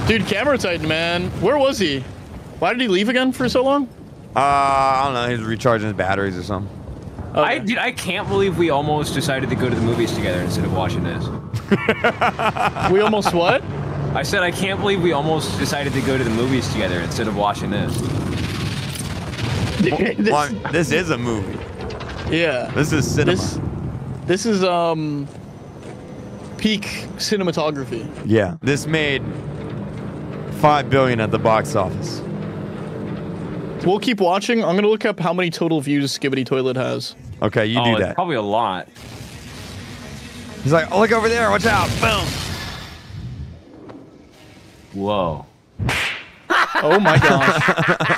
Speaker 2: Dude, camera titan, man. Where was he? Why did he leave again for so long?
Speaker 1: Uh, I don't know. He's recharging his batteries or something.
Speaker 3: I dude, I can't believe we almost decided to go to the movies together instead of watching this. (laughs)
Speaker 2: we almost what?
Speaker 3: I said I can't believe we almost decided to go to the movies together instead of watching this. (laughs)
Speaker 2: This-
Speaker 1: Well, this is a movie.
Speaker 2: yeah.
Speaker 1: This is cinema.
Speaker 2: This this is um peak cinematography.
Speaker 1: Yeah. This made five billion at the box office.
Speaker 2: We'll keep watching. I'm gonna look up how many total views Skibidi Toilet has.
Speaker 1: Okay, you
Speaker 3: oh,
Speaker 1: do
Speaker 3: it's
Speaker 1: that.
Speaker 3: Probably a lot.
Speaker 1: He's like, oh, look over there. Watch out. Boom.
Speaker 3: Whoa. (laughs)
Speaker 2: Oh my gosh.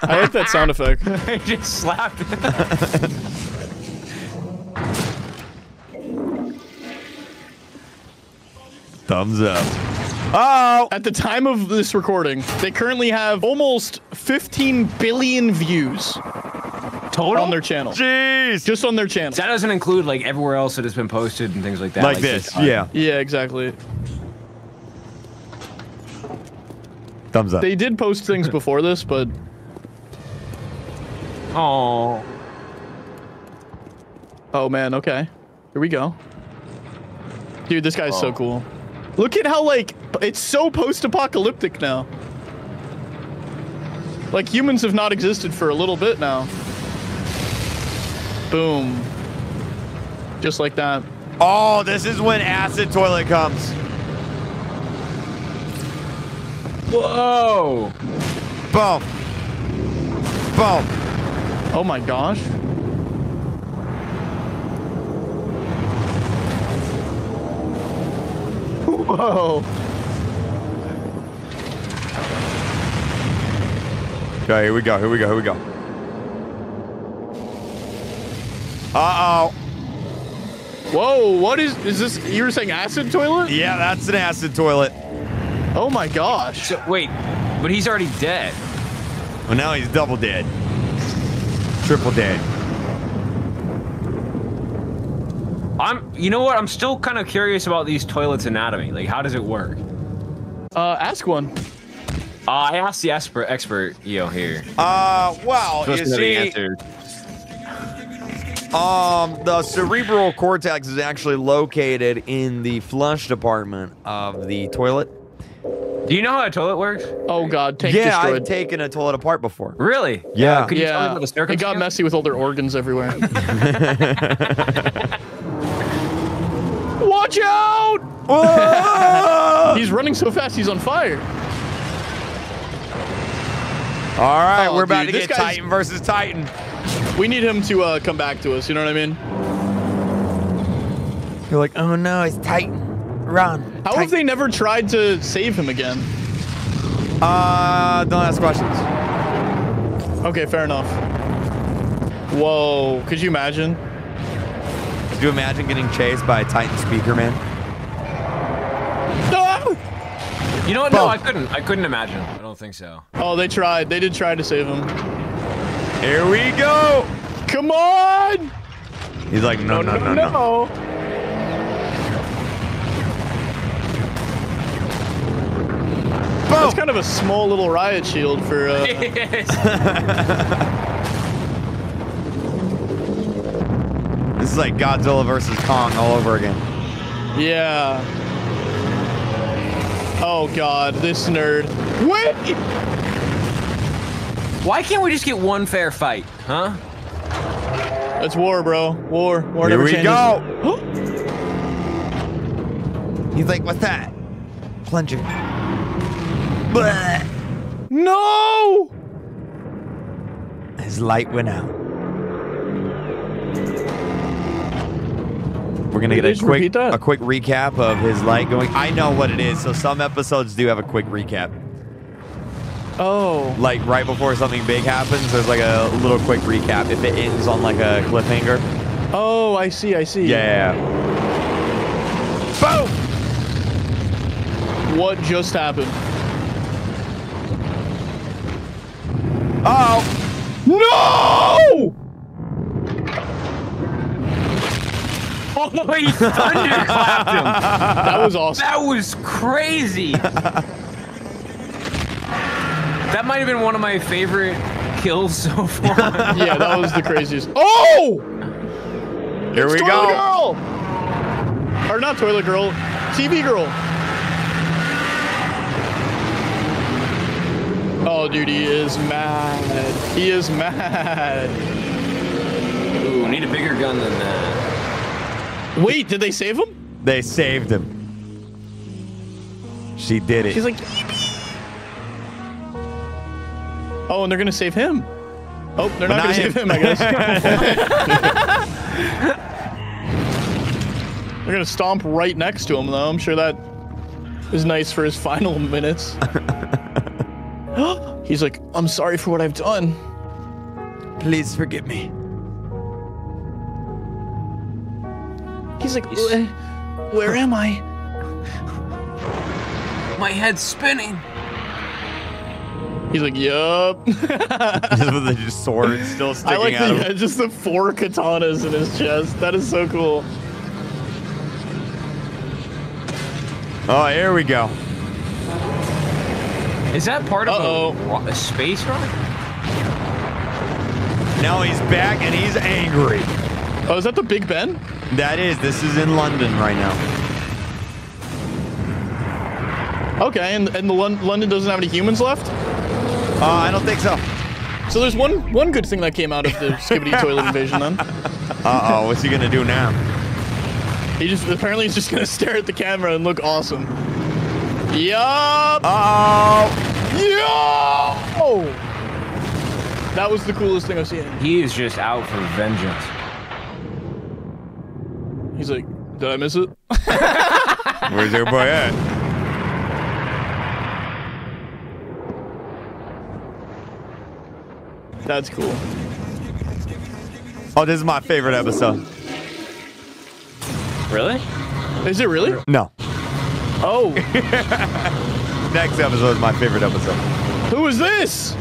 Speaker 2: I like that sound effect. (laughs)
Speaker 3: I just slapped. it. (laughs)
Speaker 1: Thumbs up. Oh.
Speaker 2: At the time of this recording, they currently have almost 15 billion views
Speaker 3: Total.
Speaker 2: on their channel.
Speaker 1: Jeez.
Speaker 2: Just on their channel.
Speaker 3: that doesn't include like everywhere else that has been posted and things like that.
Speaker 1: like this.
Speaker 3: TikTok.
Speaker 1: Uh, yeah.
Speaker 2: Yeah, exactly.
Speaker 1: Thumbs up.
Speaker 2: They did post things before this, but
Speaker 3: Oh.
Speaker 2: oh man, okay. Here we go. Dude, this guy's so
Speaker 3: Oh.
Speaker 2: cool. Look at how like it's so post-apocalyptic now. Like humans have not existed for a little bit now. Boom. Just like that.
Speaker 1: Oh, this is when acid toilet comes.
Speaker 3: Whoa.
Speaker 1: Boom. Boom.
Speaker 2: Oh my gosh. Whoa.
Speaker 1: Okay, here we go. Here we go. Here we go. Uh oh.
Speaker 2: Whoa, what is is this you were saying acid toilet?
Speaker 1: Yeah, that's an acid toilet.
Speaker 2: Oh my gosh.
Speaker 3: So wait, but he's already dead.
Speaker 1: Well, now he's double dead. Triple dead.
Speaker 3: I'm. You know what? I'm still kind of curious about these toilets' anatomy. Like, how does it work?
Speaker 2: Uh ask one.
Speaker 3: Uh, I asked the expert, expert, yo, here.
Speaker 1: Uh, well, you
Speaker 3: the
Speaker 1: see,
Speaker 3: answer.
Speaker 1: um, the cerebral cortex is actually located in the flush department of the toilet.
Speaker 3: Do you know how a toilet works?
Speaker 2: Oh god, tank
Speaker 1: yeah,
Speaker 2: destroyed.
Speaker 1: I've taken a toilet apart before.
Speaker 3: Really?
Speaker 1: Yeah.
Speaker 3: Uh, could you tell me
Speaker 2: yeah,
Speaker 3: about the
Speaker 2: it got messy with all their organs everywhere. (laughs) (laughs) Watch out!
Speaker 1: Whoa! (laughs)
Speaker 2: He's running so fast, he's on fire.
Speaker 1: All right,
Speaker 2: Oh,
Speaker 1: we're about
Speaker 2: dude,
Speaker 1: to get Titan versus Titan.
Speaker 2: We need him to uh, come back to us. You know what I mean?
Speaker 1: You're like, oh no, it's Titan. Run.
Speaker 2: How have they never tried to save him again?
Speaker 1: Uh, don't ask questions.
Speaker 2: Okay, fair enough. Whoa, could you imagine?
Speaker 1: Could you imagine getting chased by a Titan speaker, man?
Speaker 2: Ah!
Speaker 3: You know what? No,
Speaker 1: Boom.
Speaker 3: I couldn't. I couldn't imagine. I don't think so.
Speaker 2: Oh, they tried. They did try to save him.
Speaker 1: Here we go.
Speaker 2: Come on!
Speaker 1: He's like, no, no, no, no.
Speaker 2: That's
Speaker 1: Boom.
Speaker 2: kind of a small little riot shield for. Uh, (laughs) (laughs) (laughs)
Speaker 1: is like Godzilla versus Kong all over again.
Speaker 2: yeah. Oh god, this nerd. Wait!
Speaker 3: Why can't we just get one fair fight, huh?
Speaker 2: It's war, bro. War. War
Speaker 1: Here
Speaker 2: never
Speaker 1: we
Speaker 2: changes.
Speaker 1: go. (gasps) He's like, what's that? Plunger. Blah.
Speaker 2: No!
Speaker 1: His light went out. We're gonna get a quick a quick recap of his light going. I know what it is, so some episodes do have a quick recap.
Speaker 2: Oh.
Speaker 1: Like right before something big happens, there's like a little quick recap if it ends on like a cliffhanger.
Speaker 2: Oh, I see, I see.
Speaker 1: Yeah. Boom!
Speaker 2: What just happened?
Speaker 1: Oh!
Speaker 2: No!
Speaker 3: Oh, he thunderclapped him. (laughs)
Speaker 2: That was awesome.
Speaker 3: That was crazy. that might have been one of my favorite kills so far. (laughs)
Speaker 2: yeah, that was the craziest. Oh!
Speaker 1: Here we
Speaker 2: Toilet
Speaker 1: go.
Speaker 2: Girl! Or not Toilet Girl, TV Girl. Oh, dude, he is mad. He is mad.
Speaker 3: Ooh, we need a bigger gun than that.
Speaker 2: Wait, did they save him?
Speaker 1: They saved him. She did it.
Speaker 2: She's like, "Yippee." oh, and they're gonna save him. Oh, they're not,
Speaker 1: not
Speaker 2: gonna save
Speaker 1: him.
Speaker 2: him, I guess. (laughs) they're gonna stomp right next to him, though. I'm sure that is nice for his final minutes. (laughs) (gasps) He's like, I'm sorry for what I've done.
Speaker 1: Please forgive me.
Speaker 2: He's like, "Where- where am I?
Speaker 3: My head's spinning.
Speaker 2: He's like, yup. (laughs)
Speaker 1: With the sword still sticking
Speaker 2: I like
Speaker 1: out.
Speaker 2: the,
Speaker 1: of
Speaker 2: yeah, just the four katanas in his chest. That is so cool.
Speaker 1: Oh, here we go.
Speaker 3: Is that part of
Speaker 2: Uh-oh.
Speaker 3: a, a space rock?
Speaker 1: Now he's back and he's angry.
Speaker 2: Oh, is that the Big Ben?
Speaker 1: That is. This is in London right now.
Speaker 2: Okay, and, and the Lon- London doesn't have any humans left?
Speaker 1: Uh, I don't think so.
Speaker 2: So there's one one good thing that came out of the (laughs) Skibidi toilet invasion then.
Speaker 1: Uh oh, what's he gonna do now?
Speaker 2: He just apparently he's just gonna stare at the camera and look awesome. Yup!
Speaker 1: Oh,
Speaker 2: Yo! That was the coolest thing I've seen.
Speaker 3: He is just out for vengeance.
Speaker 2: He's like, did I miss it? (laughs)
Speaker 1: where's your boy at?
Speaker 2: That's cool.
Speaker 1: Oh, this is my favorite episode.
Speaker 3: Really?
Speaker 2: Is it really?
Speaker 1: No,
Speaker 2: Oh, (laughs)
Speaker 1: next episode is my favorite episode.
Speaker 2: who is this?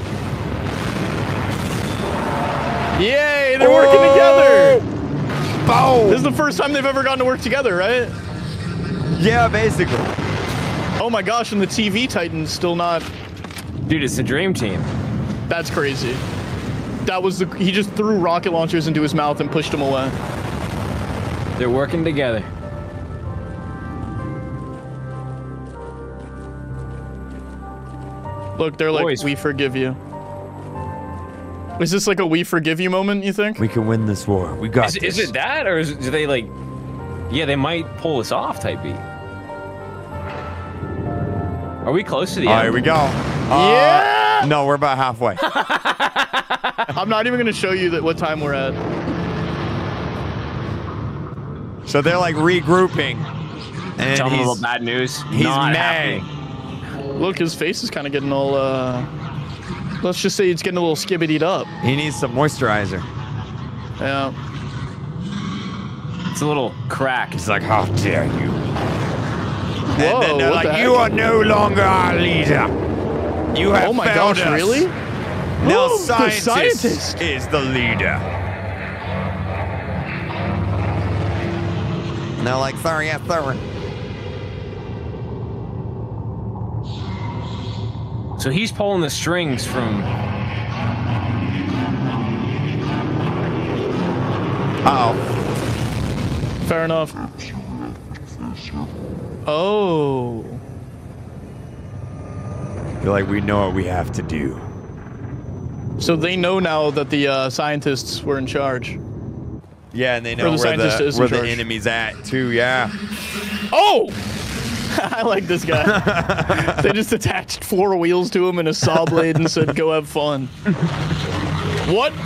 Speaker 2: Yay, they're working together!
Speaker 1: Boom!
Speaker 2: This is the first time they've ever gotten to work together, right?
Speaker 1: yeah, basically.
Speaker 2: Oh my gosh, and the TV Titan's still not.
Speaker 3: Dude, it's the dream team.
Speaker 2: That's crazy. That was the. He just threw rocket launchers into his mouth and pushed him away.
Speaker 3: They're working together.
Speaker 2: Look, they're like,
Speaker 3: Boys.
Speaker 2: we forgive you. Is this like a we forgive you moment, you think?
Speaker 1: We can win this war. We got
Speaker 3: Is,
Speaker 1: this.
Speaker 3: is it that, or is, do they like? Yeah, they might pull us off, type B. Are we close to the
Speaker 1: All right,
Speaker 3: end?
Speaker 1: here we go. Uh,
Speaker 2: yeah!
Speaker 1: No, we're about halfway. (laughs)
Speaker 2: I'm not even going to show you that what time we're at.
Speaker 1: so they're like regrouping. And
Speaker 3: Tell them a little bad news.
Speaker 1: he's
Speaker 3: Not
Speaker 1: mad.
Speaker 3: happening.
Speaker 2: Look, his face is kind of getting all, uh... Let's just say it's getting a little skibidied up.
Speaker 1: He needs some moisturizer.
Speaker 2: Yeah.
Speaker 3: It's a little crack.
Speaker 1: He's like, how dare you?
Speaker 2: Whoa,
Speaker 1: and then they're like,
Speaker 2: the
Speaker 1: you are no longer our leader. You have
Speaker 2: Oh my
Speaker 1: failed
Speaker 2: gosh,
Speaker 1: us.
Speaker 2: really?
Speaker 1: Now
Speaker 2: The
Speaker 1: scientist,
Speaker 2: scientist.
Speaker 1: is the leader. And they're like, sorry, yeah, sorry.
Speaker 3: So he's pulling the strings from.
Speaker 1: Uh-oh.
Speaker 2: Fair enough. Oh.
Speaker 1: They're like, we know what we have to do.
Speaker 2: So they know now that the uh, scientists were in charge.
Speaker 1: Yeah, and they know
Speaker 2: the
Speaker 1: where the, where the enemy's at, too, yeah.
Speaker 2: Oh! (laughs) I like this guy. (laughs) they just attached four wheels to him and a saw blade and said, go have fun. What? Is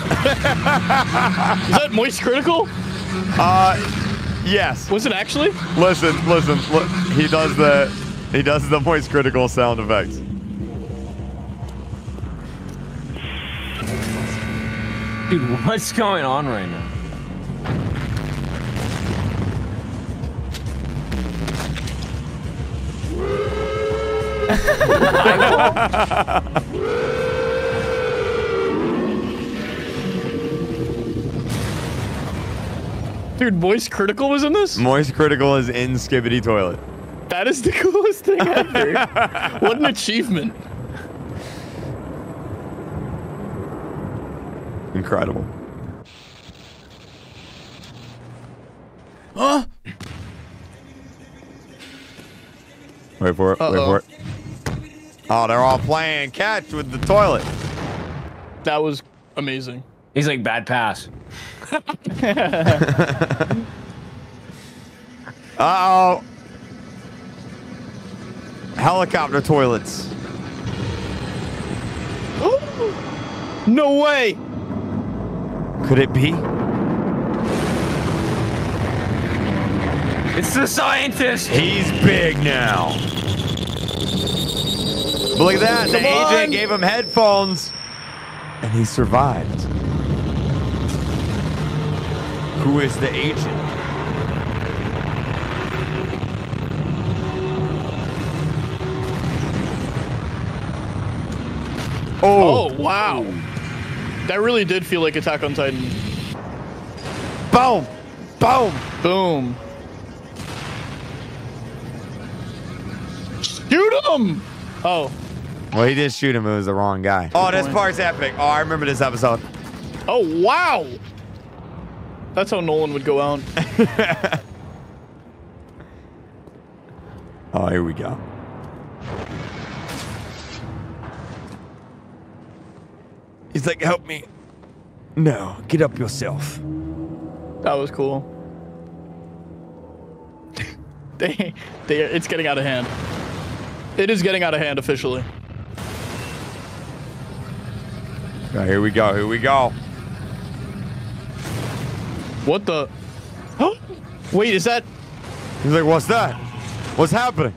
Speaker 2: that moist critical?
Speaker 1: Uh, yes.
Speaker 2: Was it actually?
Speaker 1: Listen, listen, look, he does the, he does the moist critical sound effects.
Speaker 3: Dude, what's going on right now? (laughs)
Speaker 2: Dude, moist critical was in this?
Speaker 1: Moist critical is in Skibidi Toilet.
Speaker 2: That is the (laughs) coolest thing ever. what an achievement.
Speaker 1: Incredible.
Speaker 2: Huh?
Speaker 1: Wait for it, wait
Speaker 2: Uh-oh.
Speaker 1: for it. Oh, they're all playing catch with the toilet.
Speaker 2: That was amazing.
Speaker 3: He's like bad pass. (laughs)
Speaker 1: Uh-oh. helicopter toilets. (gasps)
Speaker 2: No way.
Speaker 1: Could it be?
Speaker 3: It's the scientist.
Speaker 1: He's big now. But look at that. The
Speaker 2: Come on.
Speaker 1: agent gave him headphones and he survived. Who is the agent?
Speaker 2: Oh,
Speaker 1: Oh,
Speaker 2: wow. That really did feel like Attack on Titan.
Speaker 1: boom, boom.
Speaker 2: Boom. Shoot him! Oh.
Speaker 1: Well, he did shoot him. It was the wrong guy. Oh, this part's epic. Oh, I remember this episode.
Speaker 2: Oh, wow! That's how Nolan would go out. (laughs)
Speaker 1: Oh, here we go. He's like, help me. No, get up yourself.
Speaker 2: That was cool. (laughs) they, they, it's getting out of hand. It is getting out of hand officially.
Speaker 1: Here we go. Here we go.
Speaker 2: What the? Wait, is that?
Speaker 1: He's like, what's that? What's happening?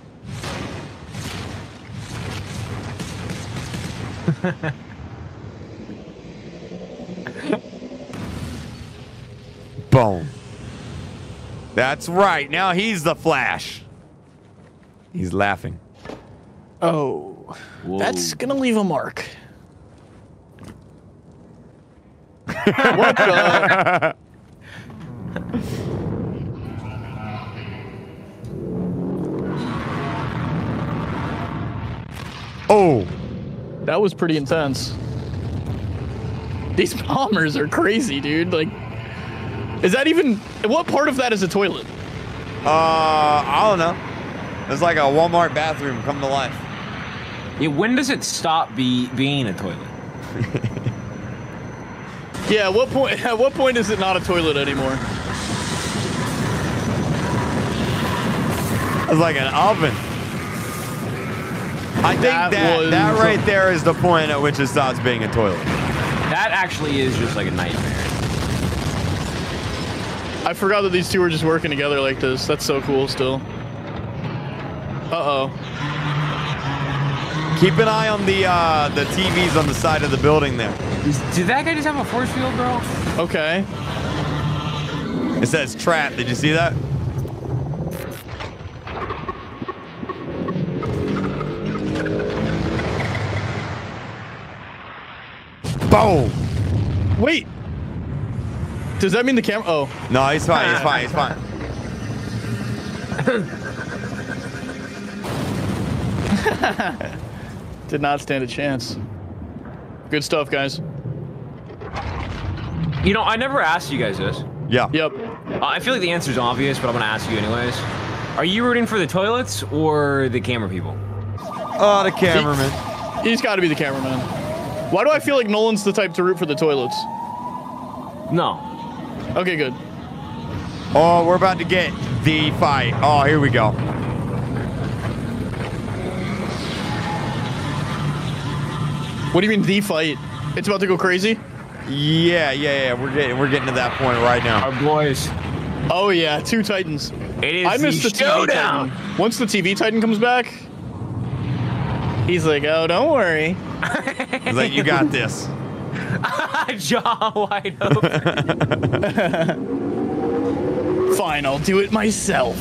Speaker 1: Boom. That's right. Now he's the Flash. He's laughing.
Speaker 2: Oh, that's gonna leave a mark. What the?
Speaker 1: Oh,
Speaker 2: That was pretty intense. These bombers are crazy, dude. Like, is that even? What part of that is a toilet?
Speaker 1: uh, I don't know. It's like a Walmart bathroom come to life.
Speaker 3: Yeah, when does it stop be being a toilet? (laughs)
Speaker 2: Yeah. At what point? (laughs) At what point is it not a toilet anymore?
Speaker 1: It's like an oven. I think
Speaker 2: That
Speaker 1: that that right there is the point at which it stops being a toilet.
Speaker 3: That actually is just like a nightmare.
Speaker 2: I forgot that these two were just working together like this. That's so cool. Still. Uh oh.
Speaker 1: Keep an eye on the uh, the TVs on the side of the building there.
Speaker 3: did that guy just have a force field, bro?
Speaker 2: Okay.
Speaker 1: It says trap. Did you see that? Boom.
Speaker 2: Wait. Does that mean the camera? Oh.
Speaker 1: No, he's fine. He's fine. He's fine. (laughs) (laughs)
Speaker 2: Did not stand a chance. Good stuff, guys.
Speaker 3: You know, I never asked you guys this.
Speaker 1: Yeah.
Speaker 2: Yep.
Speaker 3: Uh, I feel like the answer's obvious, but I'm gonna ask you anyways. Are you rooting for the toilets or the camera people?
Speaker 1: Oh, the cameraman.
Speaker 2: He's got to be the cameraman. Why do I feel like Nolan's the type to root for the toilets?
Speaker 3: No.
Speaker 2: Okay, good.
Speaker 1: Oh, we're about to get the fight. Oh, here we go.
Speaker 2: What do you mean the fight? It's about to go crazy?
Speaker 1: Yeah, yeah, yeah. We're getting we're getting to that point right now.
Speaker 3: Our boys.
Speaker 2: Oh yeah, two Titans.
Speaker 3: It is
Speaker 2: I missed the, TV
Speaker 3: showdown.
Speaker 2: Titan. Once the TV Titan comes back, he's like, "Oh, don't worry." (laughs)
Speaker 1: He's like, you got this. (laughs)
Speaker 3: Jaw wide open. (laughs)
Speaker 2: Fine, I'll do it myself.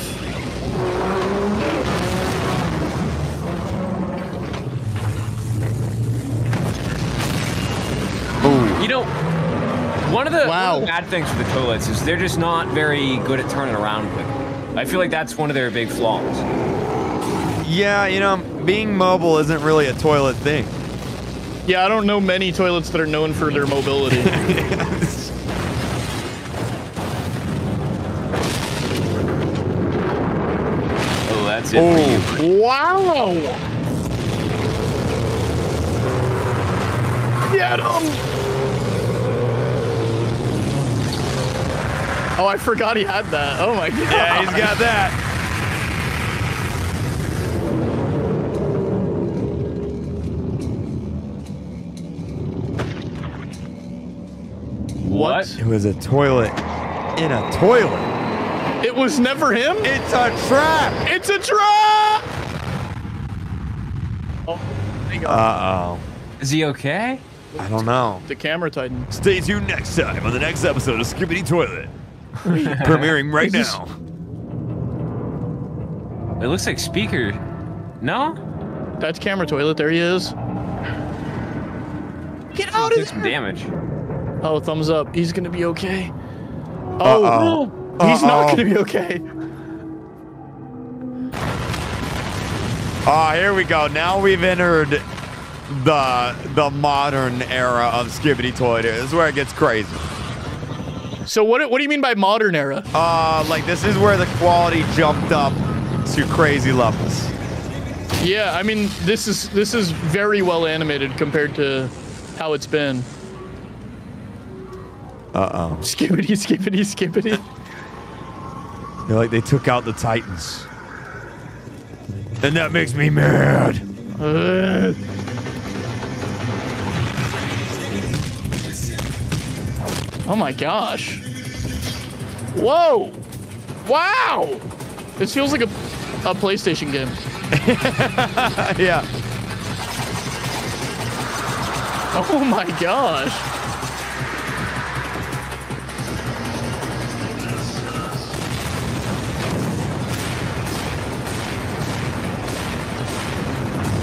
Speaker 3: You know, one of the, one of the bad things with the toilets is they're just not very good at turning around quickly. I feel like that's one of their big flaws.
Speaker 1: Yeah, you know, being mobile isn't really a toilet thing.
Speaker 2: Yeah, I don't know many toilets that are known for their mobility. (laughs)
Speaker 3: Oh, that's it for you.
Speaker 2: Oh, wow! Get him! Oh, I forgot he had that. Oh my god.
Speaker 1: Yeah, he's got that.
Speaker 3: What?
Speaker 1: It was a toilet in a toilet.
Speaker 2: It was never him?
Speaker 1: It's a trap!
Speaker 2: It's a trap! Oh,
Speaker 1: Uh-oh.
Speaker 3: Is he okay?
Speaker 1: I don't know.
Speaker 2: The camera titan.
Speaker 1: Stay tuned next time on the next episode of Skibidi Toilet. (laughs) Premiering right
Speaker 2: this-
Speaker 1: now.
Speaker 3: It looks like speaker. No?
Speaker 2: That's camera toilet. There he is. Get out
Speaker 3: Took
Speaker 2: of
Speaker 3: some damage.
Speaker 2: Oh, thumbs up. He's gonna be okay. Oh,
Speaker 1: Uh-oh.
Speaker 2: he's not
Speaker 1: Uh-oh.
Speaker 2: gonna be okay.
Speaker 1: Ah, here we go. Now we've entered the the modern era of Skibidi Toilet. This is where it gets crazy.
Speaker 2: So what? What do you mean by modern era?
Speaker 1: Uh, like this is where the quality jumped up to crazy levels.
Speaker 2: Yeah, I mean this is this is very well animated compared to how it's been.
Speaker 1: Uh oh. (laughs)
Speaker 2: Skippity, skippity, skippity. (laughs)
Speaker 1: They're like they took out the Titans. And that makes me mad.
Speaker 2: Uh, oh my gosh. Whoa. Wow. This feels like a, a PlayStation game. (laughs)
Speaker 1: yeah.
Speaker 2: Oh my gosh.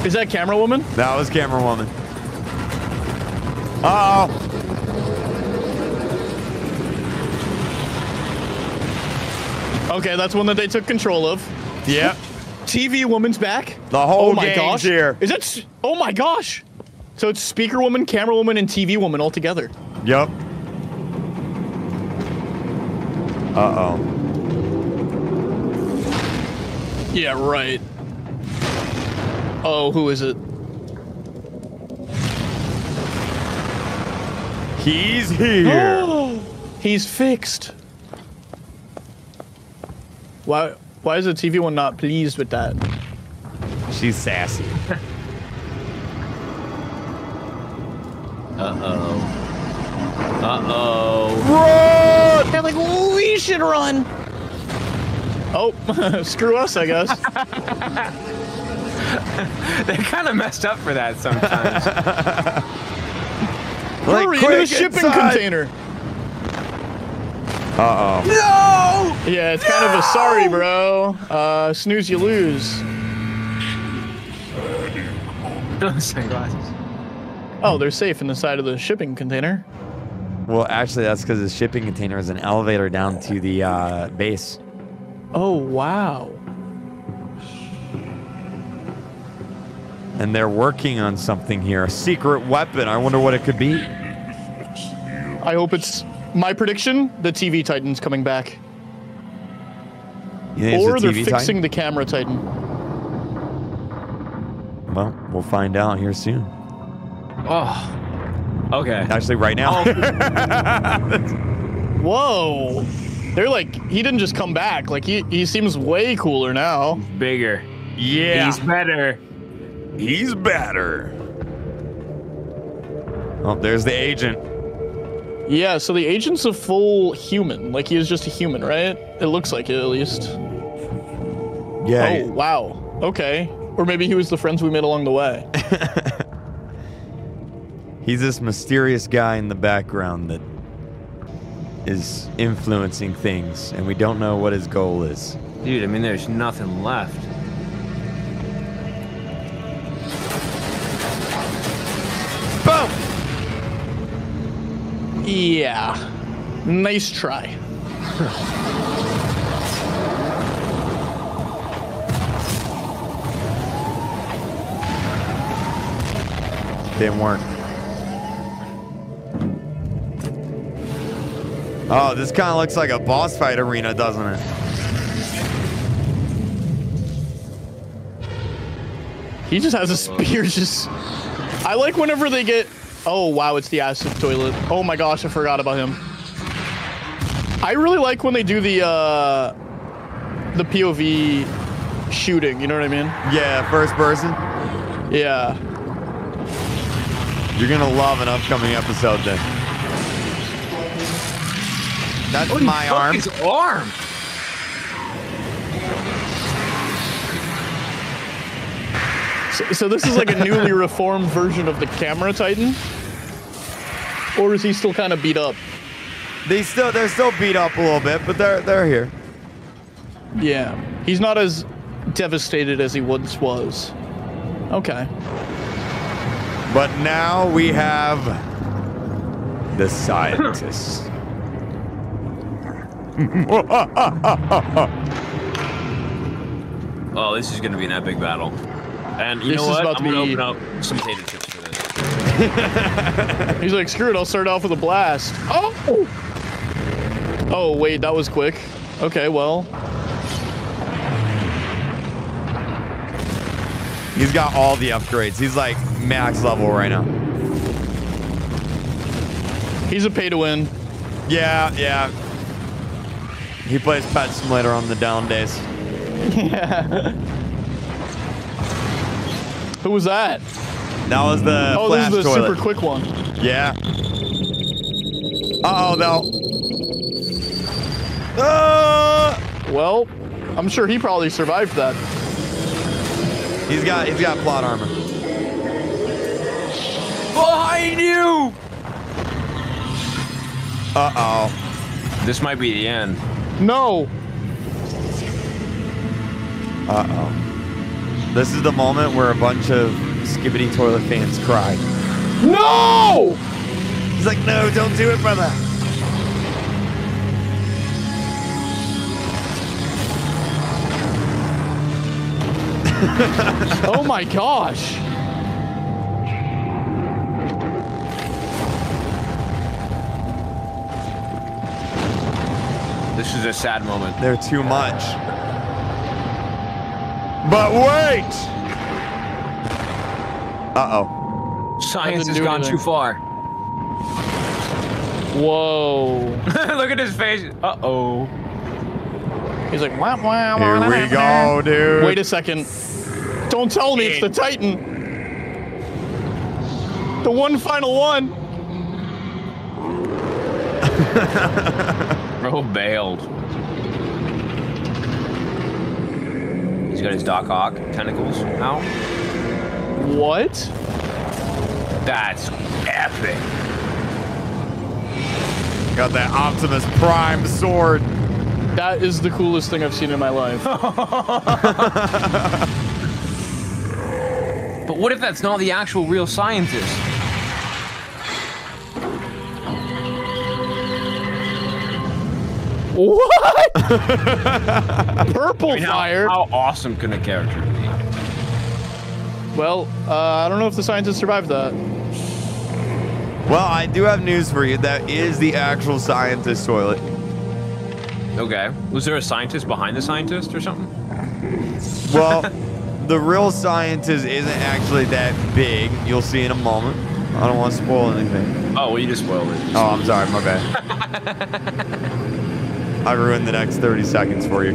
Speaker 2: Is that camera woman?
Speaker 1: That was camera woman. Uh oh.
Speaker 2: Okay, that's one that they took control of.
Speaker 1: Yep.
Speaker 2: TV woman's back.
Speaker 1: The whole
Speaker 2: oh my gosh.
Speaker 1: here.
Speaker 2: Is it? Oh my gosh. So it's speaker woman, camera woman, and TV woman all together.
Speaker 1: Yep. Uh oh.
Speaker 2: Yeah, right. Oh, who is it?
Speaker 1: He's here. (gasps)
Speaker 2: He's fixed. Why? Why is the TV one not pleased with that?
Speaker 1: She's sassy.
Speaker 3: Uh-oh. Uh-oh.
Speaker 1: Run!
Speaker 2: They're like, we should run. Oh, (laughs) screw us, I guess. (laughs)
Speaker 3: They kind of messed up for that sometimes. (laughs)
Speaker 1: Like,
Speaker 2: Hurry into the shipping
Speaker 1: inside.
Speaker 2: container.
Speaker 1: Uh oh.
Speaker 3: no!
Speaker 2: Yeah, it's kind of a sorry, bro. Uh, snooze, you lose.
Speaker 3: Sunglasses.
Speaker 2: Oh, they're safe in the side of the shipping container.
Speaker 1: Well, actually, that's because the shipping container is an elevator down to the uh, base.
Speaker 2: Oh, wow.
Speaker 1: And they're working on something here. A secret weapon. I wonder what it could be.
Speaker 2: I hope it's my prediction. The TV Titan's coming back,
Speaker 1: You think it's
Speaker 2: or
Speaker 1: a
Speaker 2: they're
Speaker 1: TV
Speaker 2: fixing
Speaker 1: Titan?
Speaker 2: the camera Titan.
Speaker 1: Well, we'll find out here soon.
Speaker 3: Oh. Okay.
Speaker 1: Actually, right now. Oh. (laughs)
Speaker 2: Whoa. They're like, he didn't just come back. Like, he, he seems way cooler now.
Speaker 3: Bigger.
Speaker 1: yeah.
Speaker 3: He's better.
Speaker 1: He's better. Oh, there's the agent.
Speaker 2: Yeah, so the agent's a full human. Like, he is just a human, right? It looks like it, at least.
Speaker 1: Yeah.
Speaker 2: Oh, wow. Okay. Or maybe he was the friends we made along the way. (laughs)
Speaker 1: He's this mysterious guy in the background that is influencing things, and we don't know what his goal is.
Speaker 3: Dude, I mean, there's nothing left.
Speaker 2: Yeah. Nice try.
Speaker 1: Didn't work. Oh, this kind of looks like a boss fight arena, doesn't it?
Speaker 2: He just has a spear. Just, I like whenever they get. Oh wow, it's the acid toilet. Oh my gosh, I forgot about him. I really like when they do the uh, the POV shooting. You know what I mean?
Speaker 1: Yeah, first person.
Speaker 2: Yeah.
Speaker 1: You're gonna love an upcoming episode then. That's
Speaker 3: he
Speaker 1: my arm.
Speaker 3: His arm.
Speaker 2: So, so this is like a newly (laughs) reformed version of the camera Titan? Or is he still kind of beat up?
Speaker 1: They still they're still beat up a little bit, but they're they're here.
Speaker 2: Yeah. He's not as devastated as he once was. Okay.
Speaker 1: But now we have the scientists. (laughs)
Speaker 3: Oh, this is gonna be an epic battle. And you
Speaker 2: This
Speaker 3: know
Speaker 2: is
Speaker 3: what?
Speaker 2: about
Speaker 3: I'm
Speaker 2: to
Speaker 3: gonna
Speaker 2: be-
Speaker 3: open up some potato chips for this. (laughs)
Speaker 2: He's like, screw it, I'll start off with a blast. Oh! Oh, wait, that was quick. Okay, well.
Speaker 1: He's got all the upgrades. He's like max level right now.
Speaker 2: He's a pay to win.
Speaker 1: Yeah, yeah. He plays Pet Simulator on the down days. yeah. (laughs)
Speaker 2: Who was that?
Speaker 1: That was the
Speaker 2: Oh, this is the
Speaker 1: toilet.
Speaker 2: super quick one.
Speaker 1: Yeah. Uh oh, no. Ah!
Speaker 2: Well, I'm sure he probably survived that.
Speaker 1: He's got he's got plot armor.
Speaker 3: Behind you!
Speaker 1: Uh oh.
Speaker 3: This might be the end.
Speaker 2: No!
Speaker 1: Uh oh. This is the moment where a bunch of Skibidi Toilet fans cry.
Speaker 2: No!
Speaker 1: He's like, no, don't do it, brother. (laughs)
Speaker 2: Oh my gosh!
Speaker 3: This is a sad moment.
Speaker 1: They're too much. But wait! Uh oh.
Speaker 3: Science has gone
Speaker 2: anything.
Speaker 3: too far.
Speaker 2: Whoa. (laughs)
Speaker 3: Look at his face. Uh oh.
Speaker 2: He's like, wah, wah,
Speaker 1: Here
Speaker 2: wah,
Speaker 1: we
Speaker 2: wah,
Speaker 1: go,
Speaker 2: wah.
Speaker 1: dude.
Speaker 2: Wait a second. Don't tell me it's the Titan. The one final one. (laughs)
Speaker 3: Bro bailed. He's got his Doc Ock tentacles out.
Speaker 2: What?
Speaker 3: That's epic.
Speaker 1: Got that Optimus Prime sword.
Speaker 2: That is the coolest thing I've seen in my life. (laughs)
Speaker 3: But what if that's not the actual real scientist?
Speaker 2: what? (laughs) Purple
Speaker 3: I mean, how,
Speaker 2: fire.
Speaker 3: how awesome can a character be?
Speaker 2: Well, uh, I don't know if the scientists survived that.
Speaker 1: Well, I do have news for you. That is the actual scientist toilet.
Speaker 3: Okay. Was there a scientist behind the scientist or something?
Speaker 1: Well, (laughs) the real scientist isn't actually that big. You'll see in a moment. I don't want to spoil anything.
Speaker 3: Oh, well, you just spoiled it.
Speaker 1: Oh, I'm sorry. My bad. (laughs) I ruined the next 30 seconds for you.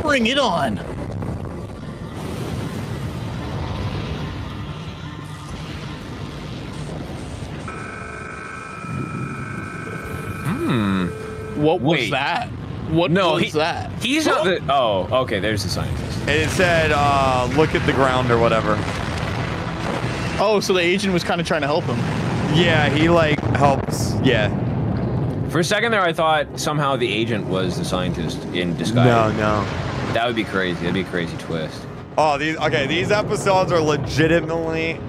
Speaker 2: Bring it on. Hmm. What was
Speaker 3: Wait.
Speaker 2: that? What
Speaker 3: No,
Speaker 2: was
Speaker 3: he,
Speaker 2: that?
Speaker 3: he's not the. Oh, okay. There's the scientist.
Speaker 1: And it said, uh, look at the ground or whatever.
Speaker 2: Oh, so the agent was kind of trying to help him.
Speaker 1: Yeah, he like helps. Yeah.
Speaker 3: For a second there, I thought somehow the agent was the scientist in disguise.
Speaker 1: No, no.
Speaker 3: That would be crazy. That'd be a crazy twist.
Speaker 1: Oh, these okay. These episodes are legitimately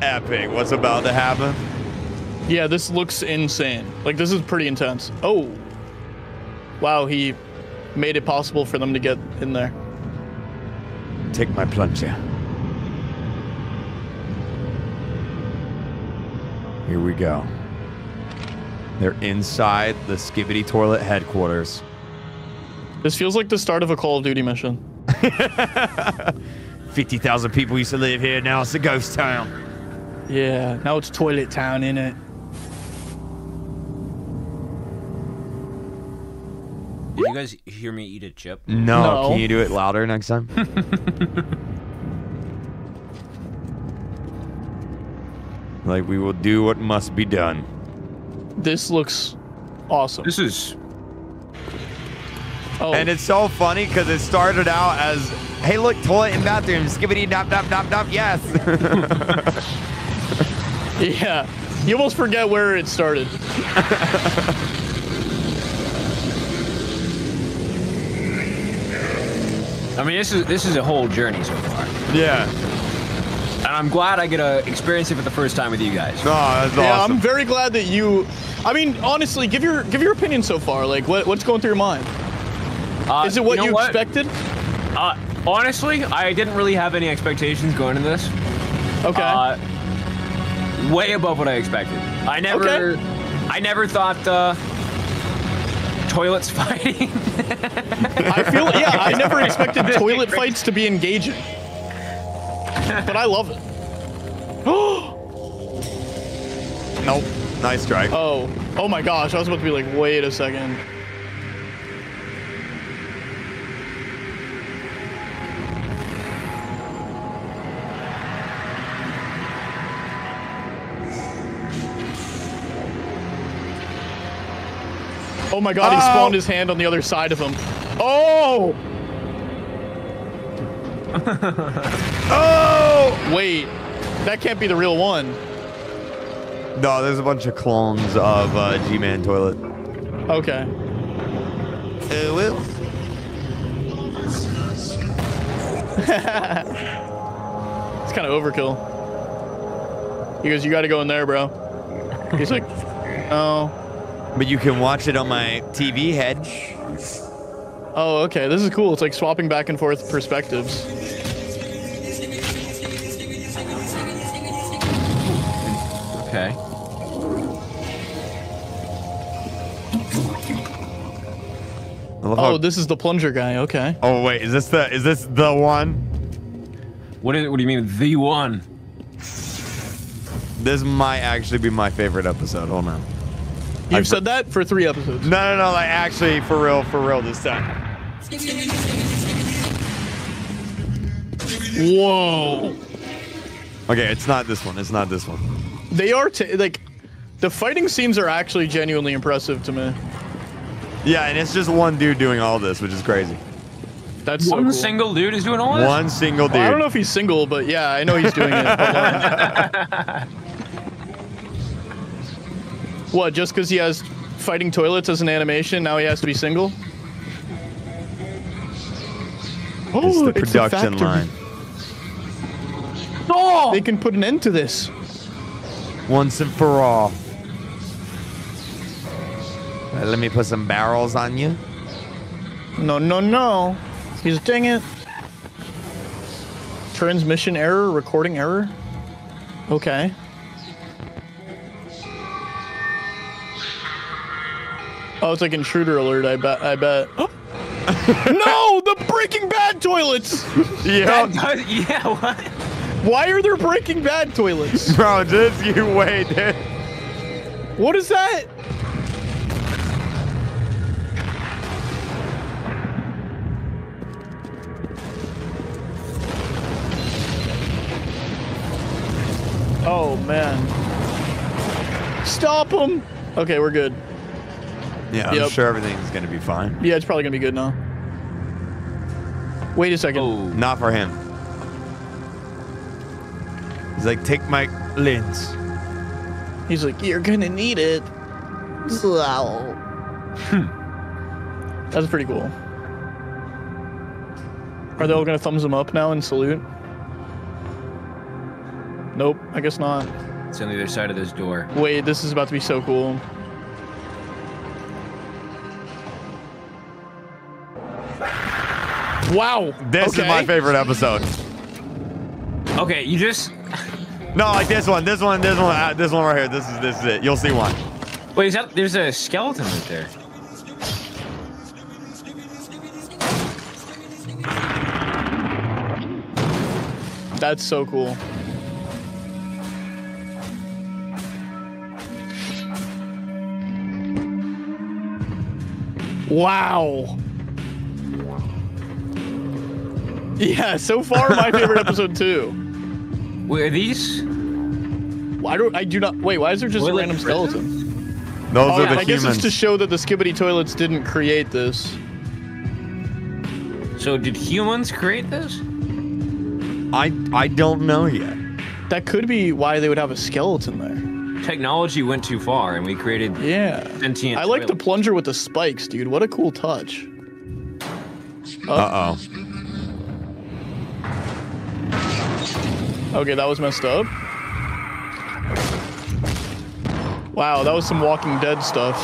Speaker 1: epic. What's about to happen?
Speaker 2: Yeah, this looks insane. Like this is pretty intense. Oh. Wow, he made it possible for them to get in there.
Speaker 1: Take my plunger. Here we go. They're inside the Skibidi Toilet headquarters.
Speaker 2: This feels like the start of a Call of Duty mission. (laughs)
Speaker 1: 50,000 people used to live here. Now it's a ghost town.
Speaker 2: Yeah, now it's Toilet Town, in
Speaker 3: Did you guys hear me eat a chip?
Speaker 1: No,
Speaker 2: No.
Speaker 1: can you do it louder next time? (laughs) like we will do what must be done.
Speaker 2: This looks Awesome.
Speaker 3: This is
Speaker 2: Oh,
Speaker 1: And it's so funny because it started out as, hey, look, toilet and bathroom, skibidi dop dop dop dop, yes. (laughs)
Speaker 2: yeah. You almost forget where it started. (laughs)
Speaker 3: I mean, this is this is a whole journey so far,
Speaker 1: yeah.
Speaker 3: and I'm glad I get to experience it for the first time with you guys.
Speaker 1: Oh, that's
Speaker 2: Yeah,
Speaker 1: awesome.
Speaker 2: I'm very glad that you. I mean, honestly, give your give your opinion so far. Like, what, what's going through your mind?
Speaker 3: Uh,
Speaker 2: Is it what
Speaker 3: know
Speaker 2: you, expected?
Speaker 3: Uh, honestly, I didn't really have any expectations going into this.
Speaker 2: Okay.
Speaker 3: Uh, way above what I expected. I never,
Speaker 2: Okay.
Speaker 3: I never thought uh, toilets (laughs) fighting.
Speaker 2: I feel yeah. I never (laughs) expected toilet fights to be engaging, but I love it. (gasps)
Speaker 1: nope. Nice strike.
Speaker 2: Oh, oh my gosh! I was about to be like, wait a second. Oh my god, he
Speaker 1: Oh.
Speaker 2: spawned his hand on the other side of him. Oh! (laughs)
Speaker 1: Oh!
Speaker 2: Wait, that can't be the real one.
Speaker 1: No, there's a bunch of clones of uh, G-Man toilet.
Speaker 2: Okay.
Speaker 1: Uh, well. (laughs)
Speaker 2: It's kind of overkill. He goes, you gotta go in there, bro. He's like, oh.
Speaker 1: But you can watch it on my TV head.
Speaker 2: Oh, okay. This is cool. It's like swapping back and forth perspectives.
Speaker 3: okay.
Speaker 1: I oh, how-
Speaker 2: Oh, this is the plunger guy. Okay.
Speaker 1: oh wait, is this the is this the one?
Speaker 3: What is? What do you mean the one?
Speaker 1: This might actually be my favorite episode. Hold on.
Speaker 2: You've
Speaker 1: I've-
Speaker 2: said that for three episodes.
Speaker 1: No, no, no. Like actually, for real, for real this time.
Speaker 2: Whoa.
Speaker 1: Okay, it's not this one. It's not this one.
Speaker 2: They are t- like, the fighting scenes are actually genuinely impressive to me.
Speaker 1: Yeah, and it's just one dude doing all this, which is crazy.
Speaker 2: That's so
Speaker 3: One
Speaker 2: cool.
Speaker 3: single dude is doing all this.
Speaker 1: One single dude.
Speaker 2: Well, I don't know if he's single, but yeah, I know he's doing it. (laughs) (laughs) alone. what? Just because he has fighting toilets as an animation, now he has to be single?
Speaker 1: It's the
Speaker 2: it's a
Speaker 1: production line.
Speaker 2: Oh! They can put an end to this.
Speaker 1: Once and for all. Uh, let me put some barrels on you.
Speaker 2: No, no, no. He's dang it. Transmission error, recording error. Okay. Oh, it's like intruder alert. I bet. I bet. (gasps) no, the Breaking Bad toilets. (laughs)
Speaker 1: Yeah,
Speaker 3: yeah. What?
Speaker 2: Why are there Breaking Bad toilets? (laughs)
Speaker 1: bro, just you wait. dude.
Speaker 2: What is that? Oh man. Stop him. Okay, we're good.
Speaker 1: Yeah, I'm sure everything's gonna be fine.
Speaker 2: Yeah, it's probably gonna be good now. Wait a second.
Speaker 3: Oh.
Speaker 1: Not for him. He's like, take my lens.
Speaker 2: He's like, you're gonna need it. Hmm. That's pretty cool. Are they all gonna thumbs him up now and salute? Nope, I guess not.
Speaker 3: It's on the other side of this door.
Speaker 2: Wait, this is about to be so cool. Wow.
Speaker 1: This is my favorite episode.
Speaker 3: Okay, you just
Speaker 1: No, like this one, this one, this one, uh, this one right here. This is this is it. You'll see one.
Speaker 3: wait. Is that there's a skeleton right there?
Speaker 2: That's so cool. Wow. (laughs) Yeah, so far my favorite episode too.
Speaker 3: Wait, are these?
Speaker 2: Why do I do not wait? Why is there just
Speaker 3: Were
Speaker 2: a random
Speaker 3: prisons?
Speaker 2: skeleton?
Speaker 1: Those
Speaker 2: Oh,
Speaker 1: are the
Speaker 2: I guess
Speaker 1: humans.
Speaker 2: it's to show that the skibidi toilets didn't create this.
Speaker 3: So did humans create this?
Speaker 1: I I don't know yet.
Speaker 2: That could be why they would have a skeleton there.
Speaker 3: Technology went too far, and we created
Speaker 2: Yeah.
Speaker 3: sentient.
Speaker 2: I like the plunger with the spikes, dude. What a cool touch.
Speaker 1: Uh oh.
Speaker 2: Okay, that was messed up. Wow, that was some Walking Dead stuff.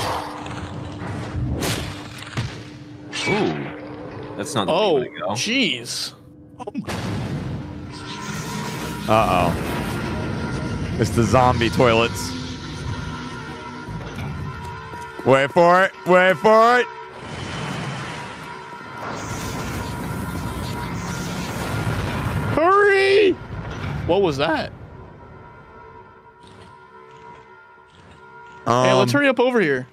Speaker 3: Ooh, that's not the
Speaker 2: Oh,
Speaker 3: way to go.
Speaker 2: jeez.
Speaker 1: Uh oh. It's the zombie toilets. Wait for it. Wait for it.
Speaker 2: Hurry! What was that?
Speaker 1: Um,
Speaker 2: Hey, let's hurry up over here.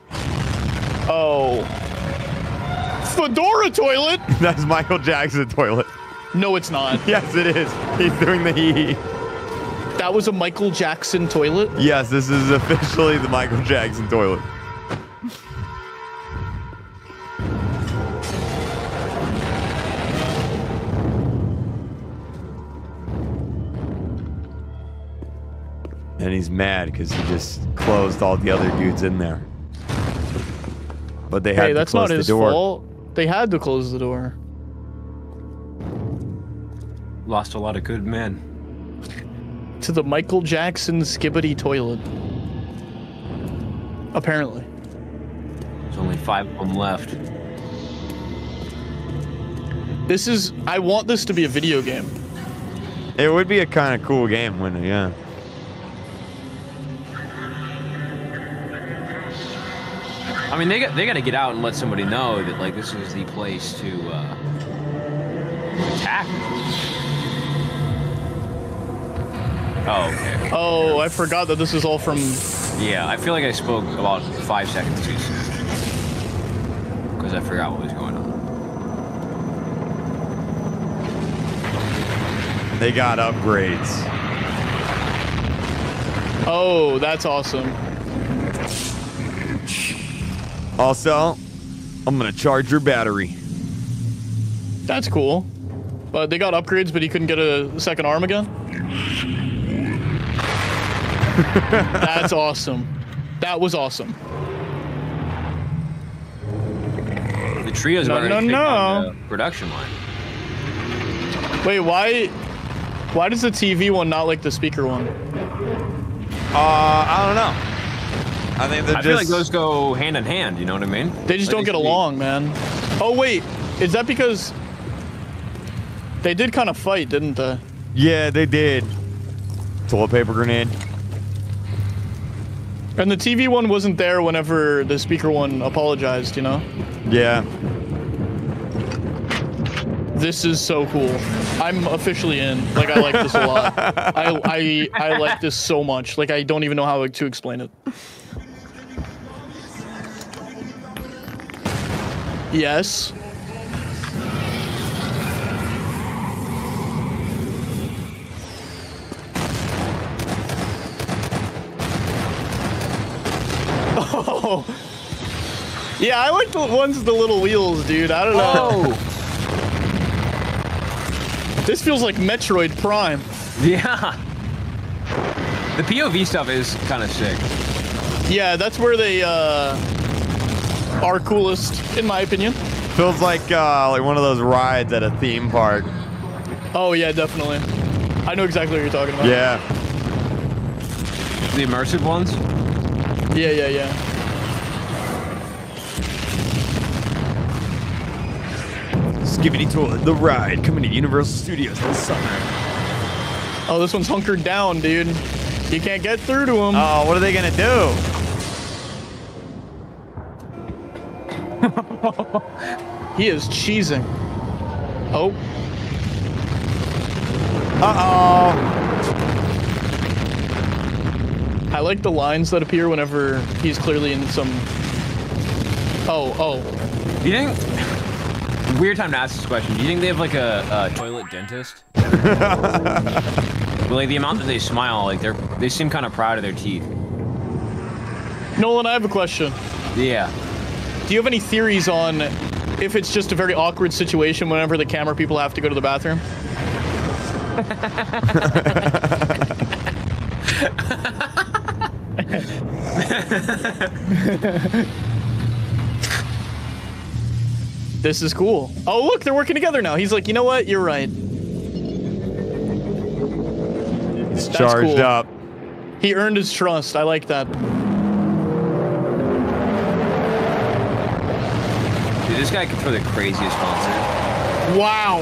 Speaker 2: Oh. Fedora toilet? (laughs)
Speaker 1: That's Michael Jackson toilet.
Speaker 2: No, it's not. (laughs)
Speaker 1: Yes, it is. He's doing the hee hee.
Speaker 2: That was a Michael Jackson toilet?
Speaker 1: Yes, this is officially the Michael Jackson toilet. And he's mad because he just closed all the other dudes in there. But they had
Speaker 2: Hey,
Speaker 1: to
Speaker 2: that's
Speaker 1: close
Speaker 2: not
Speaker 1: the
Speaker 2: his
Speaker 1: door.
Speaker 2: fault. They had to close the door.
Speaker 3: Lost a lot of good men.
Speaker 2: To the Michael Jackson skibidi toilet. Apparently.
Speaker 3: There's only five of them left.
Speaker 2: This is. I want this to be a video game.
Speaker 1: It would be a kind of cool game when, yeah.
Speaker 3: I mean, they got they got to get out and let somebody know that like this is the place to uh, attack. Oh, okay.
Speaker 2: Oh, I forgot that this is all from.
Speaker 3: Yeah, I feel like I spoke about five seconds too soon because I forgot what was going on.
Speaker 1: They got upgrades.
Speaker 2: Oh, that's awesome.
Speaker 1: Also, I'm going to charge your battery.
Speaker 2: That's cool. But they got upgrades, but he couldn't get a second arm again? (laughs) That's awesome. That was awesome.
Speaker 3: The trio's
Speaker 2: No,
Speaker 3: already
Speaker 2: no,
Speaker 3: on
Speaker 2: no.
Speaker 3: the production line.
Speaker 2: Wait, why why does the TV one not like the speaker one?
Speaker 1: Uh, I don't know. I think they're
Speaker 3: I
Speaker 1: just.
Speaker 3: feel like those go hand in hand. You know what I mean?
Speaker 2: They just
Speaker 3: Like
Speaker 2: don't get
Speaker 3: should be-
Speaker 2: along, man. Oh wait, is that because they did kind of fight, didn't they?
Speaker 1: Yeah, they did. Toilet paper grenade.
Speaker 2: And the TV one wasn't there whenever the speaker one apologized, you know?
Speaker 1: Yeah.
Speaker 2: This is so cool. I'm officially in. Like I like this a lot. (laughs) I I I like this so much. Like I don't even know how to explain it. Yes. Oh. (laughs) Yeah, I like the ones with the little wheels, dude. I don't know.
Speaker 3: Oh, (laughs)
Speaker 2: This feels like Metroid Prime.
Speaker 3: yeah. The POV stuff is kind of sick.
Speaker 2: Yeah, that's where they uh, are coolest, in my opinion.
Speaker 1: Feels like uh, like one of those rides at a theme park.
Speaker 2: Oh yeah, definitely. I know exactly what you're talking about.
Speaker 1: Yeah.
Speaker 3: The immersive ones.
Speaker 2: Yeah, yeah, yeah.
Speaker 1: Skibidi Toilet, the ride, coming to Universal Studios this summer.
Speaker 2: Oh, this one's hunkered down, dude. You can't get through to him.
Speaker 1: Oh, what are they gonna do? (laughs)
Speaker 2: he is cheesing. Oh,
Speaker 1: Uh oh.
Speaker 2: I like the lines that appear whenever he's clearly in some. Oh, oh.
Speaker 3: Do you think? Weird time to ask this question. Do you think they have like a, a toilet dentist? (laughs) But, like the amount that they smile, like they're they seem kind of proud of their teeth.
Speaker 2: Nolan, I have a question.
Speaker 3: Yeah.
Speaker 2: Do you have any theories on if it's just a very awkward situation whenever the camera people have to go to the bathroom? (laughs) this is cool. Oh, look, they're working together now. He's like, you know what? You're right.
Speaker 1: He's
Speaker 2: That's
Speaker 1: charged
Speaker 2: cool.
Speaker 1: up.
Speaker 2: He earned his trust. I like that.
Speaker 3: This guy can throw the craziest concert.
Speaker 2: Wow.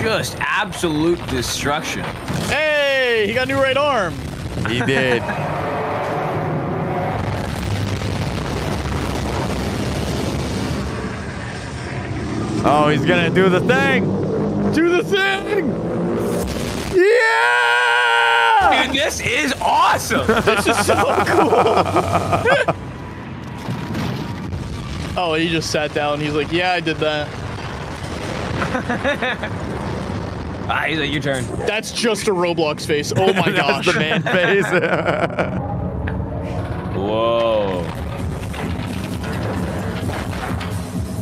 Speaker 3: Just absolute destruction.
Speaker 2: Hey, he got a new right arm.
Speaker 1: He did. (laughs) oh, he's gonna do the thing.
Speaker 2: Do the thing.
Speaker 1: Yeah!
Speaker 3: Dude, this is awesome.
Speaker 2: This is so cool. (laughs) oh, he just sat down. He's like, yeah, I did that. (laughs)
Speaker 3: ah, he's like, your turn.
Speaker 2: That's just a Roblox face. Oh (laughs) my
Speaker 1: That's
Speaker 2: gosh.
Speaker 1: the man face. (laughs)
Speaker 3: Whoa.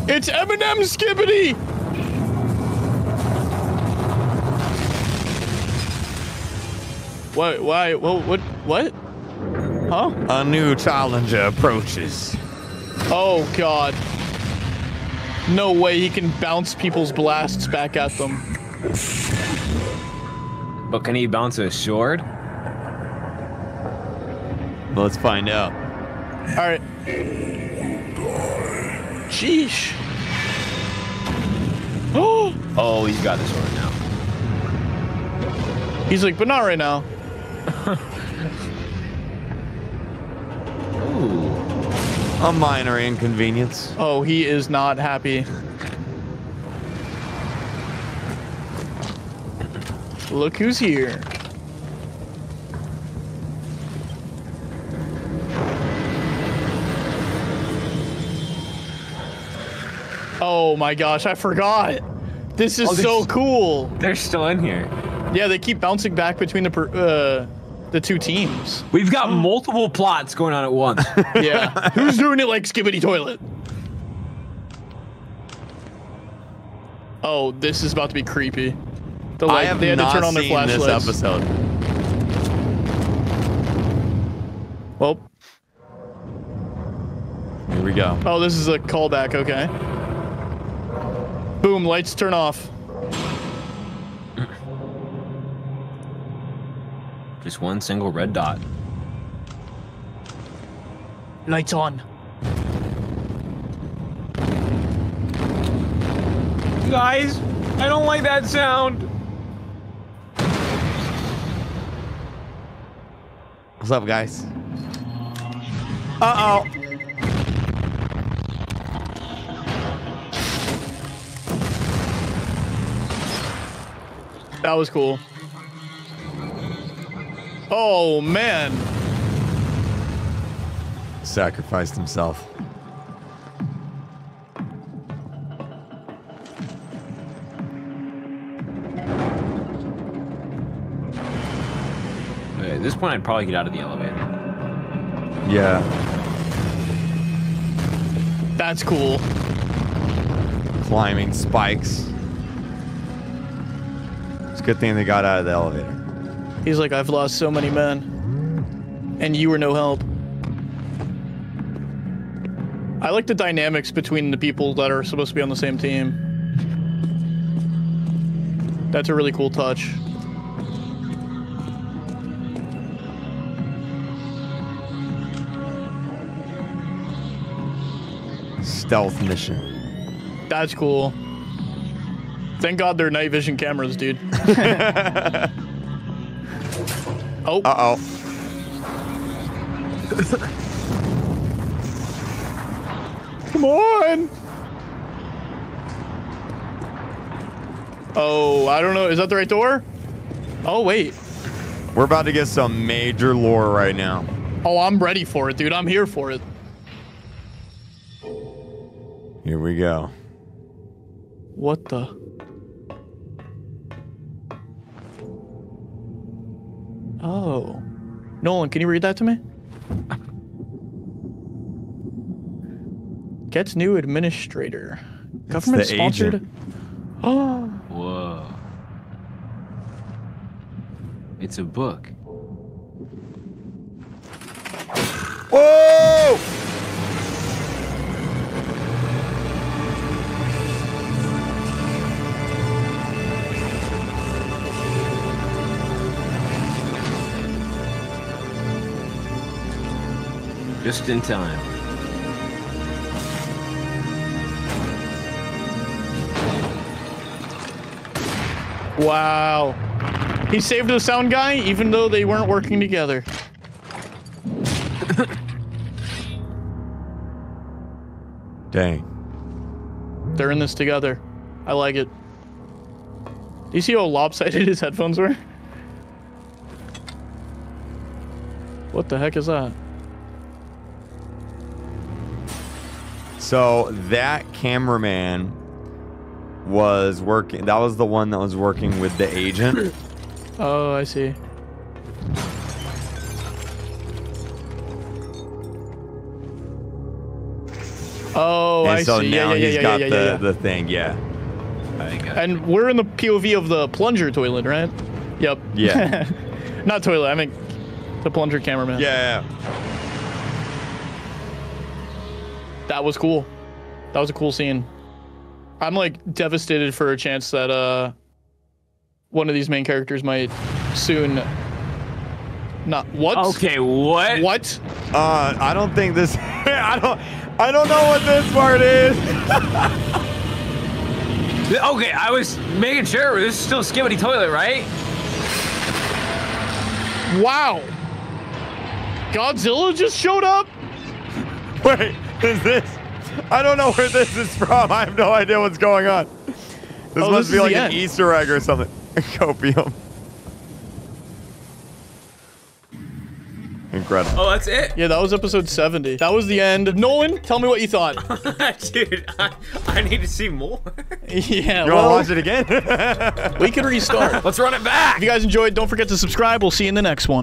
Speaker 2: It's Eminem Skibidi. What? Why? What? What? What? Huh?
Speaker 1: A new challenger approaches.
Speaker 2: Oh God. No way he can bounce people's blasts back at them.
Speaker 3: But can he bounce a sword?
Speaker 1: Let's find out.
Speaker 2: All right. Sheesh. Oh, (gasps)
Speaker 3: Oh, he's got the sword now.
Speaker 2: he's like, but not right now. (laughs)
Speaker 1: A minor inconvenience.
Speaker 2: Oh, he is not happy. Look who's here. Oh my gosh, I forgot. This is
Speaker 3: Oh,
Speaker 2: so cool.
Speaker 3: They're still in here.
Speaker 2: Yeah, they keep bouncing back between the per- uh, the two teams.
Speaker 3: We've got multiple plots going on at once. (laughs)
Speaker 2: Yeah. (laughs) Who's doing it like Skibidi Toilet? Oh, this is about to be creepy. The
Speaker 1: I
Speaker 2: light,
Speaker 1: have
Speaker 2: they had to turn on their
Speaker 1: seen this episode.
Speaker 2: Well,
Speaker 1: Here we go.
Speaker 2: oh, this is a callback. Okay. Boom, lights turn off.
Speaker 3: Just one single red dot.
Speaker 2: Lights on.
Speaker 3: Guys, I don't like that sound.
Speaker 1: What's up, guys? Uh oh.
Speaker 2: That was cool. Oh man.
Speaker 1: Sacrificed himself.
Speaker 3: Okay, at this point, I'd probably get out of the elevator.
Speaker 1: Yeah.
Speaker 2: That's cool.
Speaker 1: Climbing spikes. It's a good thing they got out of the elevator.
Speaker 2: He's like, I've lost so many men. And you were no help. I like the dynamics between the people that are supposed to be on the same team. That's a really cool touch.
Speaker 1: Stealth mission.
Speaker 2: That's cool. Thank God they're night vision cameras, dude. (laughs) (laughs) oh,
Speaker 1: Uh oh. (laughs)
Speaker 2: come on. Oh, I don't know. Is that the right door? Oh, wait.
Speaker 1: We're about to get some major lore right now.
Speaker 2: Oh, I'm ready for it, dude. I'm here for it.
Speaker 1: Here we go.
Speaker 2: What the? Oh. Nolan, can you read that to me? Gets new administrator. Government sponsored.
Speaker 1: agent.
Speaker 2: Oh, (gasps)
Speaker 3: Whoa. It's a book. Just in time.
Speaker 2: wow. He saved the sound guy even though they weren't working together. (coughs)
Speaker 1: Dang.
Speaker 2: They're in this together. I like it. Do you see how lopsided (laughs) his headphones were? What the heck is that?
Speaker 1: So that cameraman was working. That was the one that was working with the agent. (coughs)
Speaker 2: Oh, I see. Oh,
Speaker 1: and
Speaker 2: I
Speaker 1: so
Speaker 2: see.
Speaker 1: now
Speaker 2: yeah, yeah,
Speaker 1: he's
Speaker 2: yeah,
Speaker 1: got
Speaker 2: yeah, yeah,
Speaker 1: the,
Speaker 2: yeah.
Speaker 1: the thing. Yeah.
Speaker 2: And we're in the POV of the plunger toilet, right? Yep.
Speaker 1: Yeah. (laughs)
Speaker 2: Not toilet. I mean, the plunger cameraman.
Speaker 1: Yeah.
Speaker 2: That was cool. That was a cool scene. I'm like devastated for a chance that uh one of these main characters might soon not what?
Speaker 3: Okay, what?
Speaker 2: What?
Speaker 1: Uh, I don't think this. (laughs) I don't. I don't know what this part is. (laughs)
Speaker 3: Okay, I was making sure this is still Skibidi Toilet, right?
Speaker 2: Wow. Godzilla just showed up? (laughs)
Speaker 1: Wait, (laughs) is this? I don't know where this is from. I have no idea what's going on. This
Speaker 2: Oh,
Speaker 1: must
Speaker 2: this
Speaker 1: be like an
Speaker 2: end.
Speaker 1: Easter egg or something. (laughs) Copium. Incredible.
Speaker 3: Oh, that's it?
Speaker 2: Yeah, that was episode 70. That was the end. Nolan, tell me what you thought. (laughs)
Speaker 3: Dude, I, I need to see more.
Speaker 2: yeah,
Speaker 1: You
Speaker 2: well,
Speaker 1: want to watch it again?
Speaker 2: we could restart.
Speaker 3: Let's run it back.
Speaker 2: If you guys enjoyed, don't forget to subscribe. We'll see you in the next one.